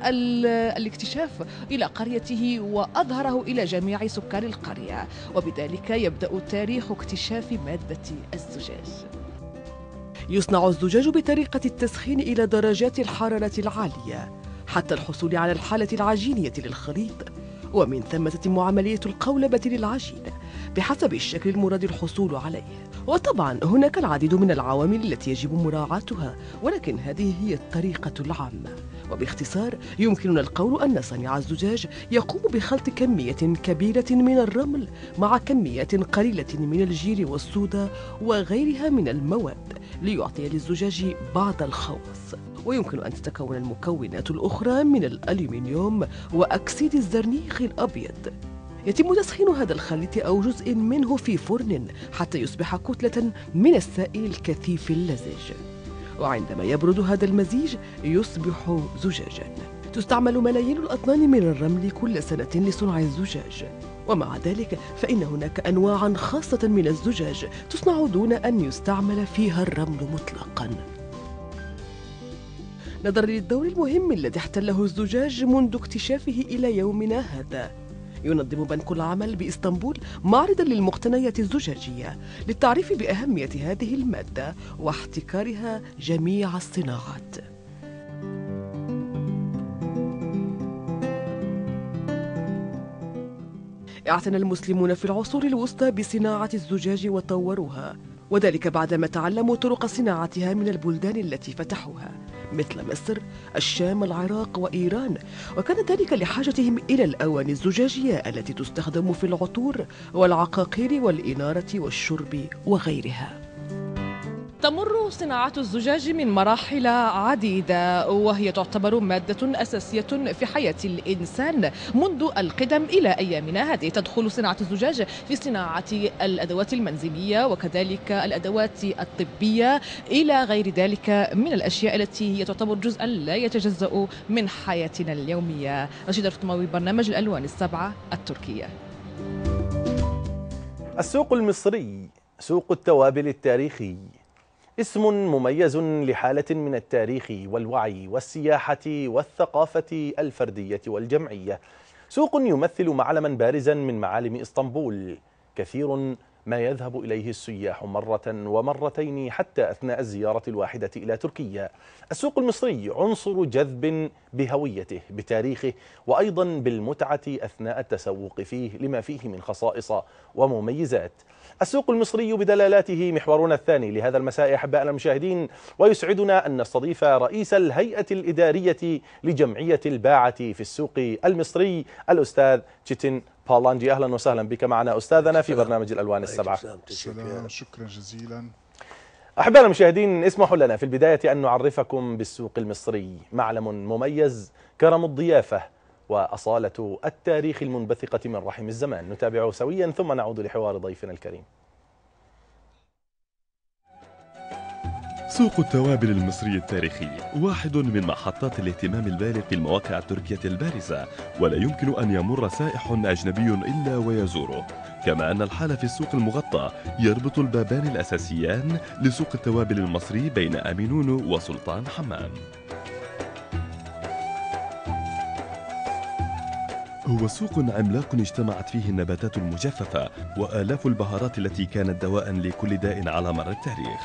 الاكتشاف إلى قريته وأظهره إلى جميع سكان القرية وبذلك يبدأ تاريخ اكتشاف مادة الزجاج. يصنع الزجاج بطريقة التسخين إلى درجات الحرارة العالية حتى الحصول على الحالة العجينية للخليط. ومن ثم تتم عملية القولبة للعجين بحسب الشكل المراد الحصول عليه. وطبعا هناك العديد من العوامل التي يجب مراعاتها ولكن هذه هي الطريقة العامة. وباختصار يمكننا القول أن صانع الزجاج يقوم بخلط كمية كبيرة من الرمل مع كميات قليلة من الجير والصودا وغيرها من المواد ليعطي للزجاج بعض الخواص. ويمكن أن تتكون المكونات الأخرى من الألومنيوم وأكسيد الزرنيخ الأبيض. يتم تسخين هذا الخليط أو جزء منه في فرن حتى يصبح كتلة من السائل الكثيف اللزج. وعندما يبرد هذا المزيج يصبح زجاجا. تستعمل ملايين الأطنان من الرمل كل سنة لصنع الزجاج. ومع ذلك فإن هناك أنواعا خاصة من الزجاج تصنع دون أن يستعمل فيها الرمل مطلقا. نظرا للدور المهم الذي احتله الزجاج منذ اكتشافه إلى يومنا هذا. ينظم بنك العمل بإسطنبول معرضا للمقتنيات الزجاجية للتعريف بأهمية هذه المادة واحتكارها جميع الصناعات. اعتنى المسلمون في العصور الوسطى بصناعة الزجاج وطوروها وذلك بعدما تعلموا طرق صناعتها من البلدان التي فتحوها. مثل مصر الشام العراق وإيران. وكان ذلك لحاجتهم إلى الأواني الزجاجية التي تستخدم في العطور والعقاقير والإنارة والشرب وغيرها. تمر صناعة الزجاج من مراحل عديدة وهي تعتبر مادة أساسية في حياة الإنسان منذ القدم إلى أيامنا. هذه تدخل صناعة الزجاج في صناعة الأدوات المنزلية وكذلك الأدوات الطبية إلى غير ذلك من الأشياء التي هي تعتبر جزءا لا يتجزأ من حياتنا اليومية. رشيد الفطماوي برنامج الألوان السبعة التركية. السوق المصري سوق التوابل التاريخي. اسم مميز لحالة من التاريخ والوعي والسياحة والثقافة الفردية والجمعية. سوق يمثل معلما بارزا من معالم إسطنبول. كثير ما يذهب إليه السياح مرة ومرتين حتى أثناء الزيارة الواحدة إلى تركيا. السوق المصري عنصر جذب بهويته بتاريخه وأيضا بالمتعة أثناء التسوق فيه لما فيه من خصائص ومميزات. السوق المصري بدلالاته محورنا الثاني لهذا المساء أحبائنا المشاهدين ويسعدنا أن نستضيف رئيس الهيئة الإدارية لجمعية الباعة في السوق المصري الأستاذ تشيتين بالانجي أهلا وسهلا بك معنا أستاذنا في برنامج الألوان السبعة. السلام. شكرا جزيلا. أحبائنا المشاهدين اسمحوا لنا في البداية أن نعرفكم بالسوق المصري. معلم مميز كرم الضيافة وأصالة التاريخ المنبثقة من رحم الزمان. نتابعه سويا ثم نعود لحوار ضيفنا الكريم. سوق التوابل المصري التاريخي واحد من محطات الاهتمام البالغ في المواقع التركية البارزة ولا يمكن أن يمر سائح أجنبي إلا ويزوره. كما أن الحال في السوق المغطى يربط البابان الأساسيان لسوق التوابل المصري بين أمينون وسلطان حمام. هو سوق عملاق اجتمعت فيه النباتات المجففة وآلاف البهارات التي كانت دواء لكل داء على مر التاريخ.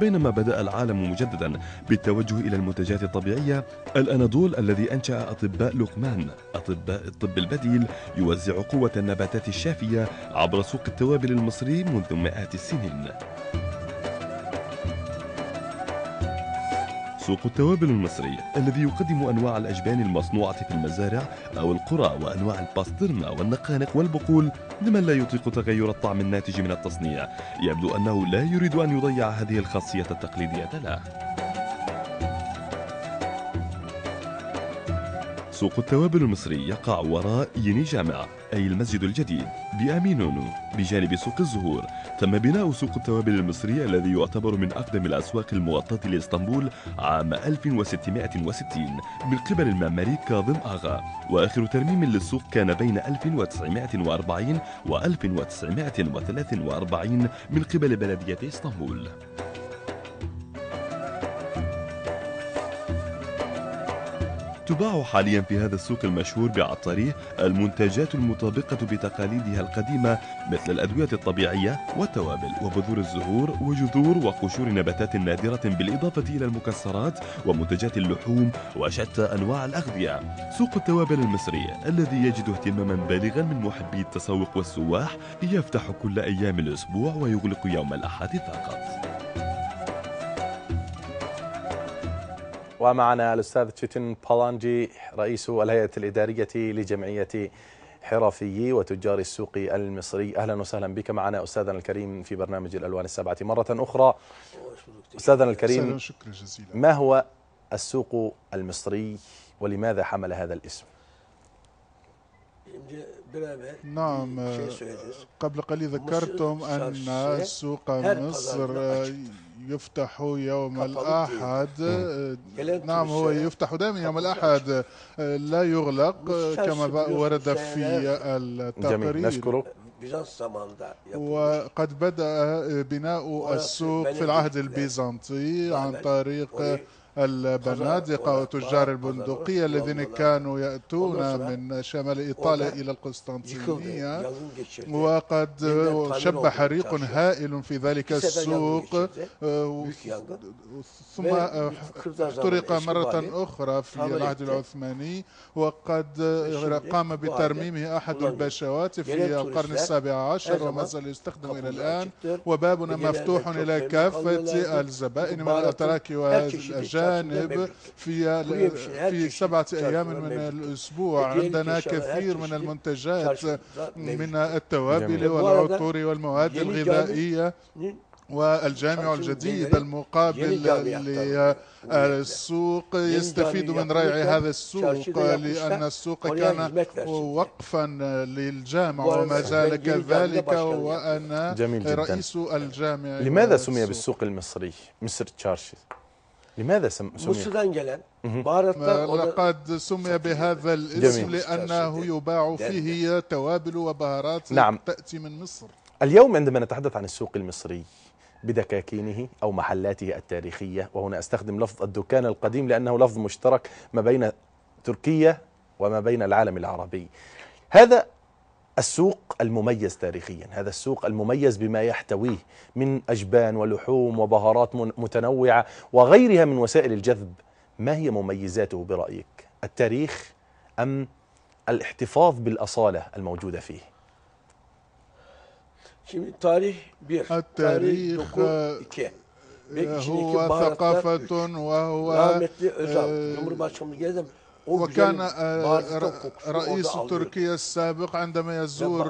بينما بدأ العالم مجددا بالتوجه إلى المنتجات الطبيعية الأناضول الذي أنشأ أطباء لقمان أطباء الطب البديل يوزع قوة النباتات الشافية عبر سوق التوابل المصري منذ مئات السنين. سوق التوابل المصري. الذي يقدم أنواع الأجبان المصنوعة في المزارع أو القرى وأنواع الباسترما والنقانق والبقول لمن لا يطيق تغير الطعم الناتج من التصنيع. يبدو أنه لا يريد أن يضيع هذه الخاصية التقليدية. له سوق التوابل المصري يقع وراء يني جامع أي المسجد الجديد. بأمينونو بجانب سوق الزهور تم بناء سوق التوابل المصري الذي يعتبر من أقدم الأسواق المغطاة لإسطنبول عام 1660 من قبل المعماري كاظم آغا. وآخر ترميم للسوق كان بين 1940 و 1943 من قبل بلدية إسطنبول. تباع حاليا في هذا السوق المشهور بعطارية المنتجات المطابقة بتقاليدها القديمة مثل الأدوية الطبيعية والتوابل وبذور الزهور وجذور وقشور نباتات نادرة بالإضافة إلى المكسرات ومنتجات اللحوم وشتى أنواع الأغذية. سوق التوابل المصري الذي يجد اهتماما بالغا من محبي التسوق والسواح يفتح كل أيام الأسبوع ويغلق يوم الأحد فقط. ومعنا الأستاذ تشيتن بالانجي رئيس الهيئة الإدارية لجمعية حرفيي وتجار السوق المصري. أهلا وسهلا بك معنا أستاذنا الكريم في برنامج الألوان السبعة مرة أخرى. أستاذنا الكريم شكرا جزيلا. ما هو السوق المصري ولماذا حمل هذا الاسم؟ نعم قبل قليل ذكرتم أن سوق مصر يفتح يوم الأحد. نعم هو يفتح دائما يوم الأحد. لا يغلق كما ورد في التقرير. جميل نشكرك وقد بدأ بناء السوق في العهد البيزنطي عن طريق البنادقة وتجار البندقية الذين كانوا يأتون من شمال إيطاليا إلى القسطنطينية. وقد شب حريق هائل في ذلك السوق. ثم احترق مرة أخرى في العهد العثماني. وقد قام بترميمه أحد البشوات في القرن السابع عشر وما زال يستخدم إلى الآن. وبابنا مفتوح إلى كافة الزبائن من الأتراك والأجانب. الجانب في في سبعة أيام من الأسبوع. عندنا كثير من المنتجات من التوابل والعطور والمواد الغذائية والجامع الجديد المقابل للسوق يستفيد من ريع هذا السوق لأن السوق كان وقفا للجامع وما زال كذلك وأنا رئيس الجامع لماذا سمي بالسوق المصري مصر تشارشي؟ لماذا سمي؟ مصر'dan gelen baharatlar لقد سمي بهذا الاسم جميل. لأنه يباع فيه توابل وبهارات نعم. تأتي من مصر. اليوم عندما نتحدث عن السوق المصري بدكاكينه أو محلاته التاريخية وهنا أستخدم لفظ الدكان القديم لأنه لفظ مشترك ما بين تركيا وما بين العالم العربي. هذا السوق المميز تاريخيا. هذا السوق المميز بما يحتويه من أجبان ولحوم وبهارات متنوعة وغيرها من وسائل الجذب. ما هي مميزاته برأيك؟ التاريخ أم الاحتفاظ بالأصالة الموجودة فيه؟ Şimdi tarih bir, التاريخ iki. هو ثقافة وهو rahmetli Özal. وكان رئيس تركيا السابق عندما يزور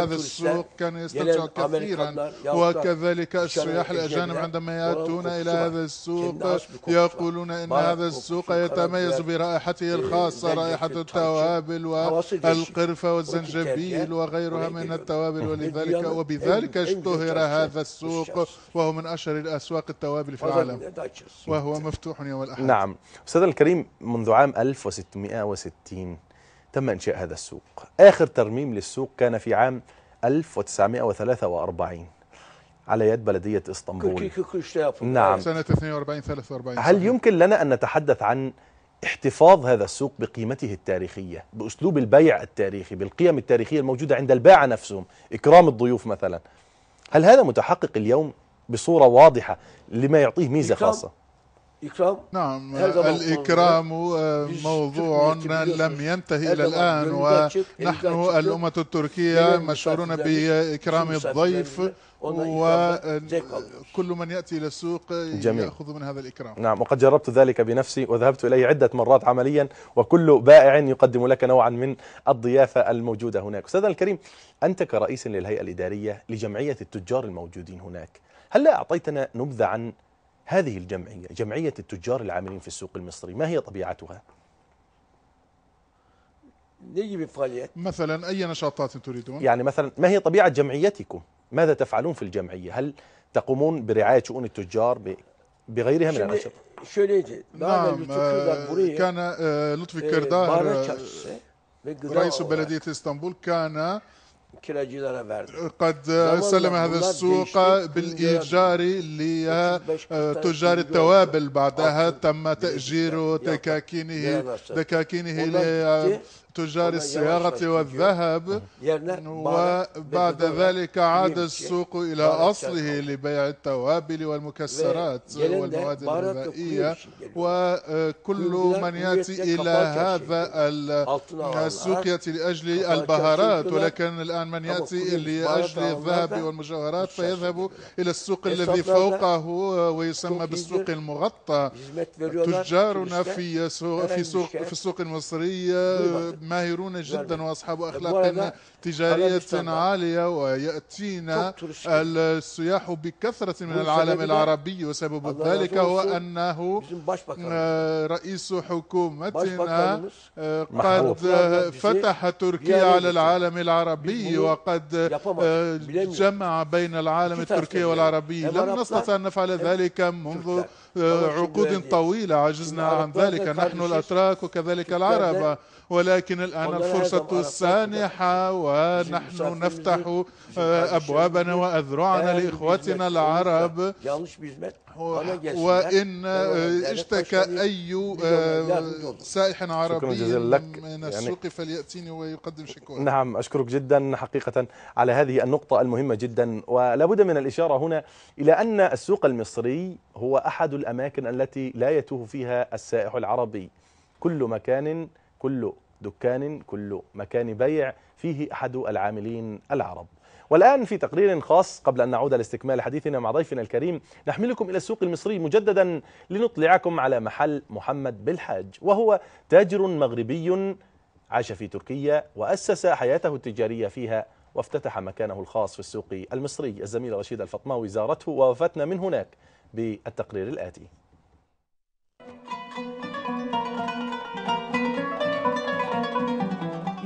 هذا السوق كان يستمتع كثيرا. وكذلك السياح الأجانب عندما يأتون إلى هذا السوق يقولون إن هذا السوق يتميز برائحته الخاصة رائحة التوابل والقرفة والزنجبيل وغيرها من التوابل ولذلك وبذلك اشتهر هذا السوق وهو من أشهر الأسواق التوابل في العالم. وهو مفتوح يوم الأحد. نعم. أستاذ الكريم منذ عام 1000 1660 تم إنشاء هذا السوق. آخر ترميم للسوق كان في عام 1943 على يد بلدية إسطنبول. نعم. سنة 42 43 هل يمكن لنا أن نتحدث عن احتفاظ هذا السوق بقيمته التاريخية؟ بأسلوب البيع التاريخي بالقيم التاريخية الموجودة عند الباعة نفسهم إكرام الضيوف مثلا. هل هذا متحقق اليوم بصورة واضحة لما يعطيه ميزة خاصة؟ İkram نعم zaman الإكرام. Biz موضوع لم ينتهي إلى الآن ونحن. الأمة التركية مشهورون بإكرام الضيف. وكل من يأتي إلى السوق جميل. يأخذ من هذا الإكرام. نعم وقد جربت ذلك بنفسي وذهبت إليه عدة مرات عمليا وكل بائع يقدم لك نوعا من الضيافة الموجودة هناك. أستاذنا الكريم أنت كرئيس للهيئة الإدارية لجمعية التجار الموجودين هناك هل لا أعطيتنا نبذة عن هذه الجمعية جمعية التجار العاملين في السوق المصري ما هي طبيعتها؟ Gibi faaliyet? مثلا أي نشاطات تريدون؟ يعني مثلا ما هي طبيعة جمعيتكم؟ ماذا تفعلون في الجمعية؟ هل تقومون برعاية شؤون التجار بغيرها من الأنشطة؟ Daha evvel نعم آه، كان آه، لطفي كردار آه، çarşısı ve gıda رئيس بلدية إسطنبول كان kiracılara verdi. قد سلم هذا السوق. بالإيجار 35 40 لتجار التوابل بعدها تم تأجير دكاكينه. دكاكينه تجار السيارة والذهب. وبعد ذلك عاد السوق إلى أصله لبيع التوابل والمكسرات والمواد الغذائية وكل آه، من يأتي إلى هذا السوق يأتي لأجل البهارات. ولكن الآن من يأتي لأجل الذهب والمجوهرات فيذهب إلى السوق الذي فوقه ويسمى بالسوق المغطى. تجارنا في سوق في السوق المصرية ماهرون جدا. وأصحاب أخلاق تجارية عالية ويأتينا. السياح بكثرة من Bu العالم sebebi de العربي وسبب ذلك هو أنه آه، رئيس حكومتنا آه،. قد آه، فتح تركيا على العالم العربي وقد آه،. جمع بين العالم التركي. والعربي لم نستطع أن نفعل ذلك منذ. آه، عقود طويلة عجزنا عن ذلك نحن. الأتراك وكذلك العرب ولكن الآن الفرصة السانحة ونحن نفتح آه،. أبوابنا وأذرعنا bir لإخوتنا العرب. وإن آه، devlet اشتكى. أي آه،. سائح عربي لك. من يعني- السوق فليأتيني ويقدم شكوى نعم أشكرك جدا حقيقة على هذه النقطة المهمة جدا ولا بد من الإشارة هنا إلى أن السوق المصري هو أحد الأماكن التي لا يتوه فيها السائح العربي كل مكان كل دكان كل مكان بيع فيه أحد العاملين العرب. والآن في تقرير خاص قبل أن نعود لاستكمال حديثنا مع ضيفنا الكريم نحملكم إلى السوق المصري مجددا لنطلعكم على محل محمد بالحاج وهو تاجر مغربي عاش في تركيا وأسس حياته التجارية فيها وافتتح مكانه الخاص في السوق المصري. الزميل رشيد الفطماوي زارته ووفتنا من هناك بالتقرير الآتي.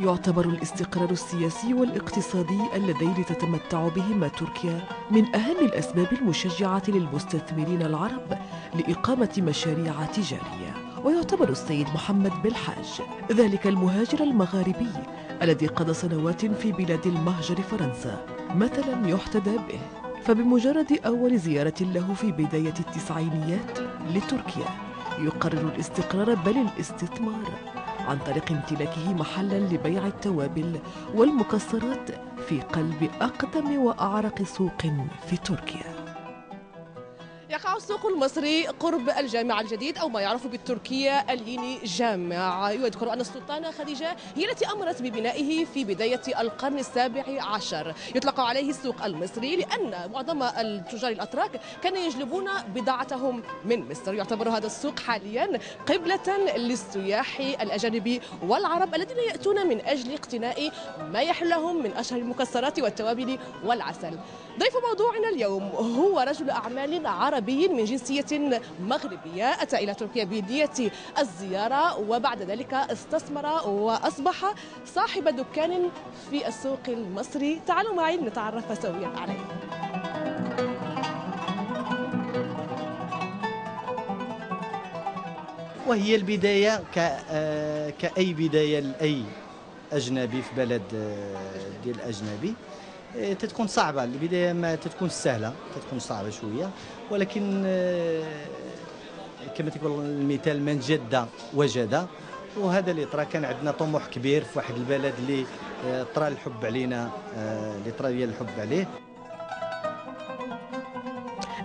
يعتبر الاستقرار السياسي والاقتصادي اللذين تتمتع بهما تركيا من أهم الأسباب المشجعة للمستثمرين العرب لإقامة مشاريع تجارية ويعتبر السيد محمد بالحاج ذلك المهاجر المغاربي الذي قضى سنوات في بلاد المهجر فرنسا مثلا يحتذى به فبمجرد أول زيارة له في بداية التسعينيات لتركيا يقرر الاستقرار بل الاستثمار. عن طريق امتلاكه محلا لبيع التوابل والمكسرات في قلب أقدم وأعرق سوق في تركيا. يقع السوق المصري قرب الجامع الجديد أو ما يعرف بالتركية الليني جامع. يذكر أن السلطانه خديجة هي التي أمرت ببنائه في بداية القرن السابع عشر. يطلق عليه السوق المصري لأن معظم التجار الأتراك كانوا يجلبون بضاعتهم من مصر. يعتبر هذا السوق حاليا قبلة للسياح الأجانب والعرب الذين يأتون من أجل اقتناء ما يحل لهم من أشهر المكسرات والتوابل والعسل. ضيف موضوعنا اليوم هو رجل أعمال عربي من جنسية مغربية أتى إلى تركيا بنيه الزيارة وبعد ذلك استثمر وأصبح صاحب دكان في السوق المصري. تعالوا معي نتعرف سويا عليه. وهي البداية كأي بداية لأي أجنبي في بلد ديال الأجنبي تتكون صعبة. البداية ما تتكون سهلة تتكون صعبة شوية. ولكن كما تقول المثال من جد وجد. وهذا اللي طرا كان عندنا طموح كبير في واحد البلد اللي طرا الحب علينا اللي طرا الحب عليه.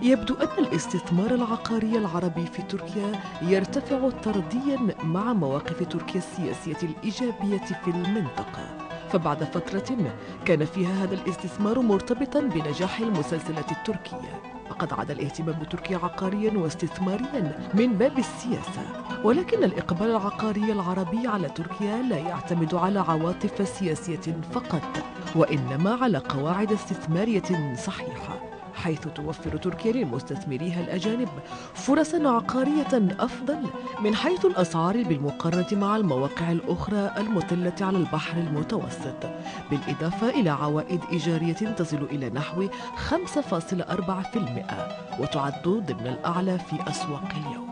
يبدو أن الاستثمار العقاري العربي في تركيا يرتفع طرديا مع مواقف تركيا السياسية الإيجابية في المنطقة. فبعد فترة كان فيها هذا الاستثمار مرتبطا بنجاح المسلسلات التركية. فقد عاد الاهتمام بتركيا عقاريا واستثماريا من باب السياسة. ولكن الإقبال العقاري العربي على تركيا لا يعتمد على عواطف سياسية فقط وإنما على قواعد استثمارية صحيحة. حيث توفر تركيا لمستثمريها الأجانب فرصا عقارية أفضل من حيث الأسعار بالمقارنة مع المواقع الأخرى المطلة على البحر المتوسط. بالإضافة إلى عوائد إيجارية تصل إلى نحو 5.4% وتعد ضمن الأعلى في أسواق اليوم.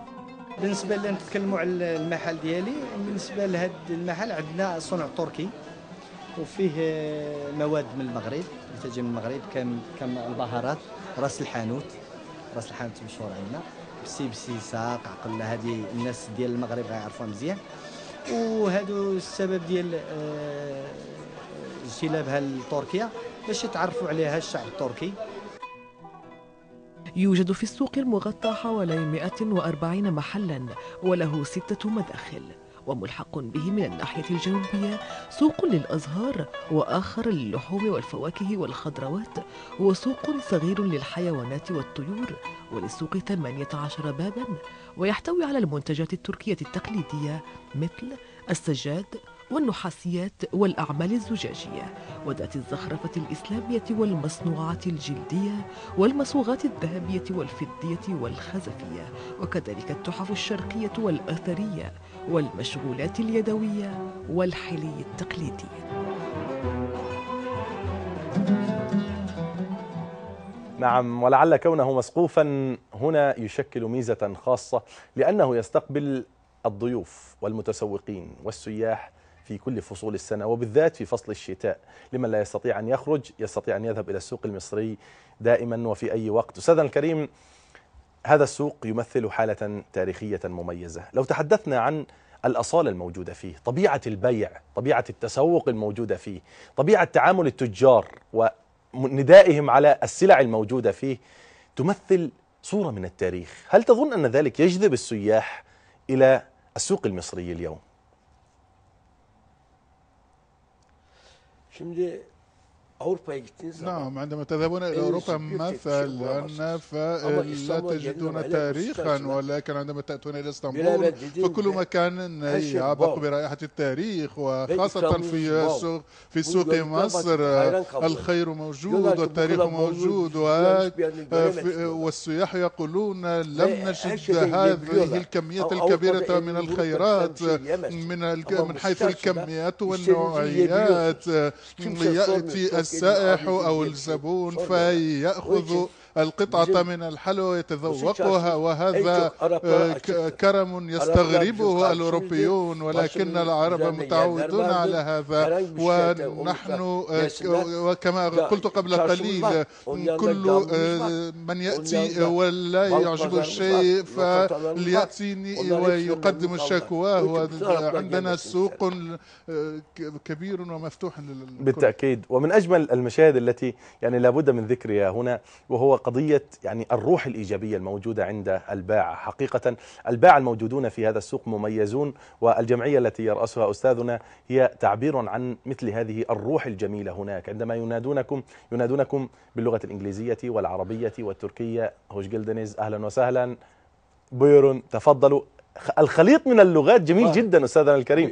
بالنسبة لنا نتكلموا على المحل ديالي بالنسبة لهذا المحل عندنا صنع تركي. وفيه مواد من المغرب تجي من المغرب كم كم البهارات. راس الحانوت راس الحانوت مشهور عندنا. بسي ساق عقل. هذه الناس ديال المغرب غيعرفوها مزيان. وهادو السبب ديال آه، اجتلابها لتركيا باش يتعرفوا عليها الشعب التركي. يوجد في السوق المغطى حوالي 140 محلا وله ستة مداخل. وملحق به من الناحية الجنوبية سوق للأزهار وآخر للحوم والفواكه والخضروات وسوق صغير للحيوانات والطيور وللسوق 18 بابا ويحتوي على المنتجات التركية التقليدية مثل السجاد والنحاسيات والأعمال الزجاجية وذات الزخرفة الإسلامية والمصنوعات الجلدية والمصوغات الذهبية والفضية والخزفية وكذلك التحف الشرقية والأثرية والمشغولات اليدوية والحلي التقليدي. نعم ولعل كونه مسقوفا هنا يشكل ميزة خاصة لأنه يستقبل الضيوف والمتسوقين والسياح في كل فصول السنة وبالذات في فصل الشتاء. لمن لا يستطيع أن يخرج يستطيع أن يذهب إلى السوق المصري دائما وفي أي وقت. أستاذنا الكريم هذا السوق يمثل حالة تاريخية مميزة. لو تحدثنا عن الأصالة الموجودة فيه طبيعة البيع طبيعة التسوق الموجودة فيه طبيعة تعامل التجار وندائهم على السلع الموجودة فيه تمثل صورة من التاريخ. هل تظن أن ذلك يجذب السياح إلى السوق المصري اليوم؟ Şimdi Gittiğiniz zaman نعم عندما تذهبون إلى أوروبا مثلا فلا تجدون تاريخا ولكن عندما تأتون إلى إسطنبول فكل مكان يعبق برائحة التاريخ وخاصة في سوق في سوق مصر الخير موجود والتاريخ موجود. والسياح يقولون لم نجد هذه الكمية الكبيرة من الخيرات من من حيث الكميات والنوعيات. يأتي السائح أو الزبون فيأخذ القطعة من الحلوى يتذوقها وهذا كرم يستغربه الأوروبيون ولكن العرب متعودون على هذا ونحن وكما قلت قبل قليل كل من يأتي ولا يعجبه الشيء فليأتيني ويقدم الشكوى. وعندنا سوق كبير ومفتوح بالتأكيد. ومن أجمل المشاهد التي يعني لابد من ذكرها هنا وهو قضية يعني الروح الإيجابية الموجودة عند الباعة حقيقة الباعة الموجودون في هذا السوق مميزون والجمعية التي يرأسها أستاذنا هي تعبير عن مثل هذه الروح الجميلة هناك. عندما ينادونكم ينادونكم باللغة الإنجليزية والعربية والتركية هوش جلدنز أهلا وسهلا. بيرون تفضلوا. الخليط من اللغات جميل جدا أستاذنا الكريم.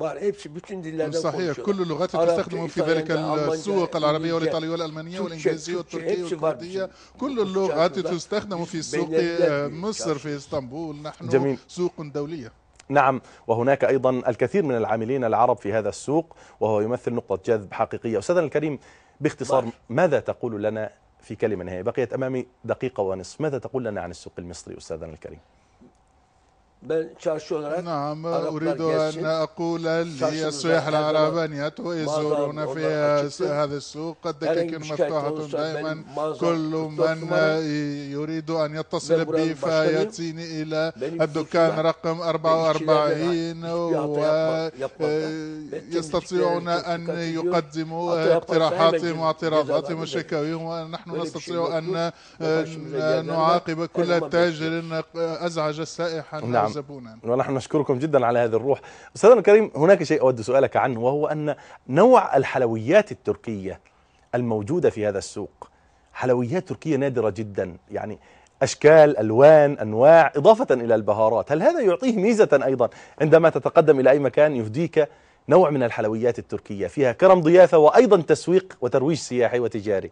Var. Hepsi bütün dillerden صحيح كل اللغات تستخدم في ذلك السوق العربية والإيطالية والألمانية والإنجليزية والتركية والكردية كل اللغات تستخدم في سوق مصر في اسطنبول نحن جميل. سوق دولية نعم وهناك أيضا الكثير من العاملين العرب في هذا السوق وهو يمثل نقطة جذب حقيقية. أستاذنا الكريم باختصار ماذا تقول لنا في كلمة نهائية؟ بقيت أمامي دقيقة ونصف. ماذا تقول لنا عن السوق المصري أستاذنا الكريم؟ نعم اريد ان أقول للسياح العرب ان ياتوا يزورون في هذا السوق الدكاك مفتوحه دائما كل من يريد ان يتصل بي فياتيني إلى الدكان رقم 44 ويستطيعون ان يقدموا اقتراحاتهم واعتراضاتهم وشكاويهم ونحن نستطيع ان نعاقب كل تاجر ازعج السائح نعم نعم. ونحن نشكركم جدا على هذه الروح. أستاذنا الكريم هناك شيء أود سؤالك عنه وهو أن نوع الحلويات التركية الموجودة في هذا السوق حلويات تركية نادرة جدا يعني أشكال ألوان أنواع إضافة إلى البهارات هل هذا يعطيه ميزة أيضا؟ عندما تتقدم إلى أي مكان يهديك نوع من الحلويات التركية فيها كرم ضيافة وأيضا تسويق وترويج سياحي وتجاري.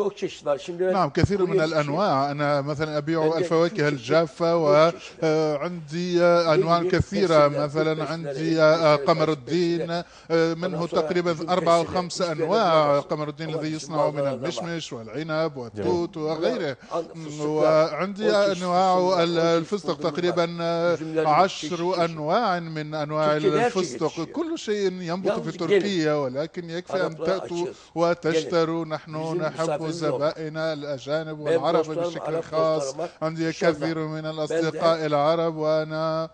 Ben نعم كثير من الأنواع. أنا مثلا أبيع الفواكه الجافة كل شيء. وعندي أنواع كل كثيرة. مثلا عندي قمر الدين منه تقريبا أربع أو خمس أنواع. قمر الدين الذي يصنع من المشمش والعنب والتوت. وغيره. وعندي أنواع الفستق تقريبا üzümlerin عشر أنواع من أنواع الفستق. كل شيء ينبت في تركيا ولكن يكفي أن تأتوا. وتشتروا. نحن نحب. زبائنا الأجانب والعرب بشكل خاص. عندي كثير من الأصدقاء العرب وأنا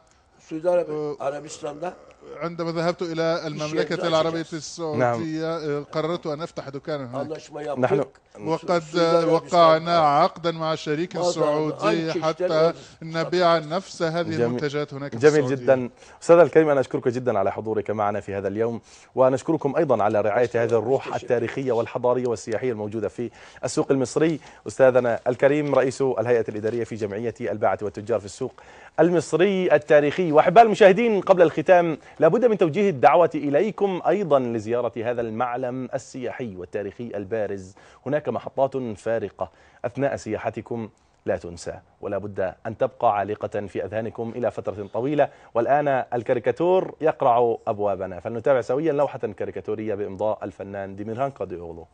سودان أه، عربستان ده؟ عندما ذهبت إلى المملكة العربية. السعودية قررت أن أفتح دكانا هناك. نحن وقد وقعنا عقدا مع شريك سعودي حتى نبيع نفس هذه جميل. المنتجات هناك في جميل السعودية. جدا أستاذ الكريم أنا أشكرك جدا على حضورك معنا في هذا اليوم ونشكركم أيضا على رعاية هذه الروح التاريخية والحضارية والسياحية الموجودة في السوق المصري أستاذنا الكريم رئيس الهيئة الإدارية في جمعية الباعة والتجار في السوق المصري التاريخي وأحباء المشاهدين قبل الختام لابد من توجيه الدعوة إليكم أيضا لزيارة هذا المعلم السياحي والتاريخي البارز. هناك محطات فارقة أثناء سياحتكم. لا تنسى ولا بد أن تبقى عالقة في أذهانكم إلى فترة طويلة. والآن الكاريكاتور يقرع أبوابنا. فلنتابع سويا لوحة كاريكاتورية بإمضاء الفنان ديميرهان قاديوغلو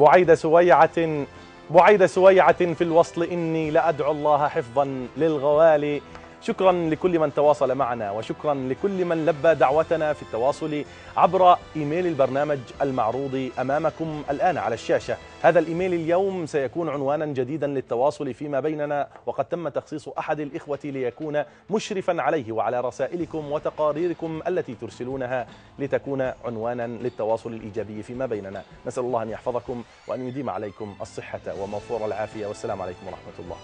بعيد سويعة بعيد سويعة في الوصل إني لأدعو الله حفظا للغوالي. شكرا لكل من تواصل معنا وشكرا لكل من لبى دعوتنا في التواصل عبر إيميل البرنامج المعروض أمامكم الآن على الشاشة، هذا الإيميل اليوم سيكون عنوانا جديدا للتواصل فيما بيننا وقد تم تخصيص أحد الإخوة ليكون مشرفا عليه وعلى رسائلكم وتقاريركم التي ترسلونها لتكون عنوانا للتواصل الإيجابي فيما بيننا، نسأل الله أن يحفظكم وأن يديم عليكم الصحة وموفور العافية والسلام عليكم ورحمة الله.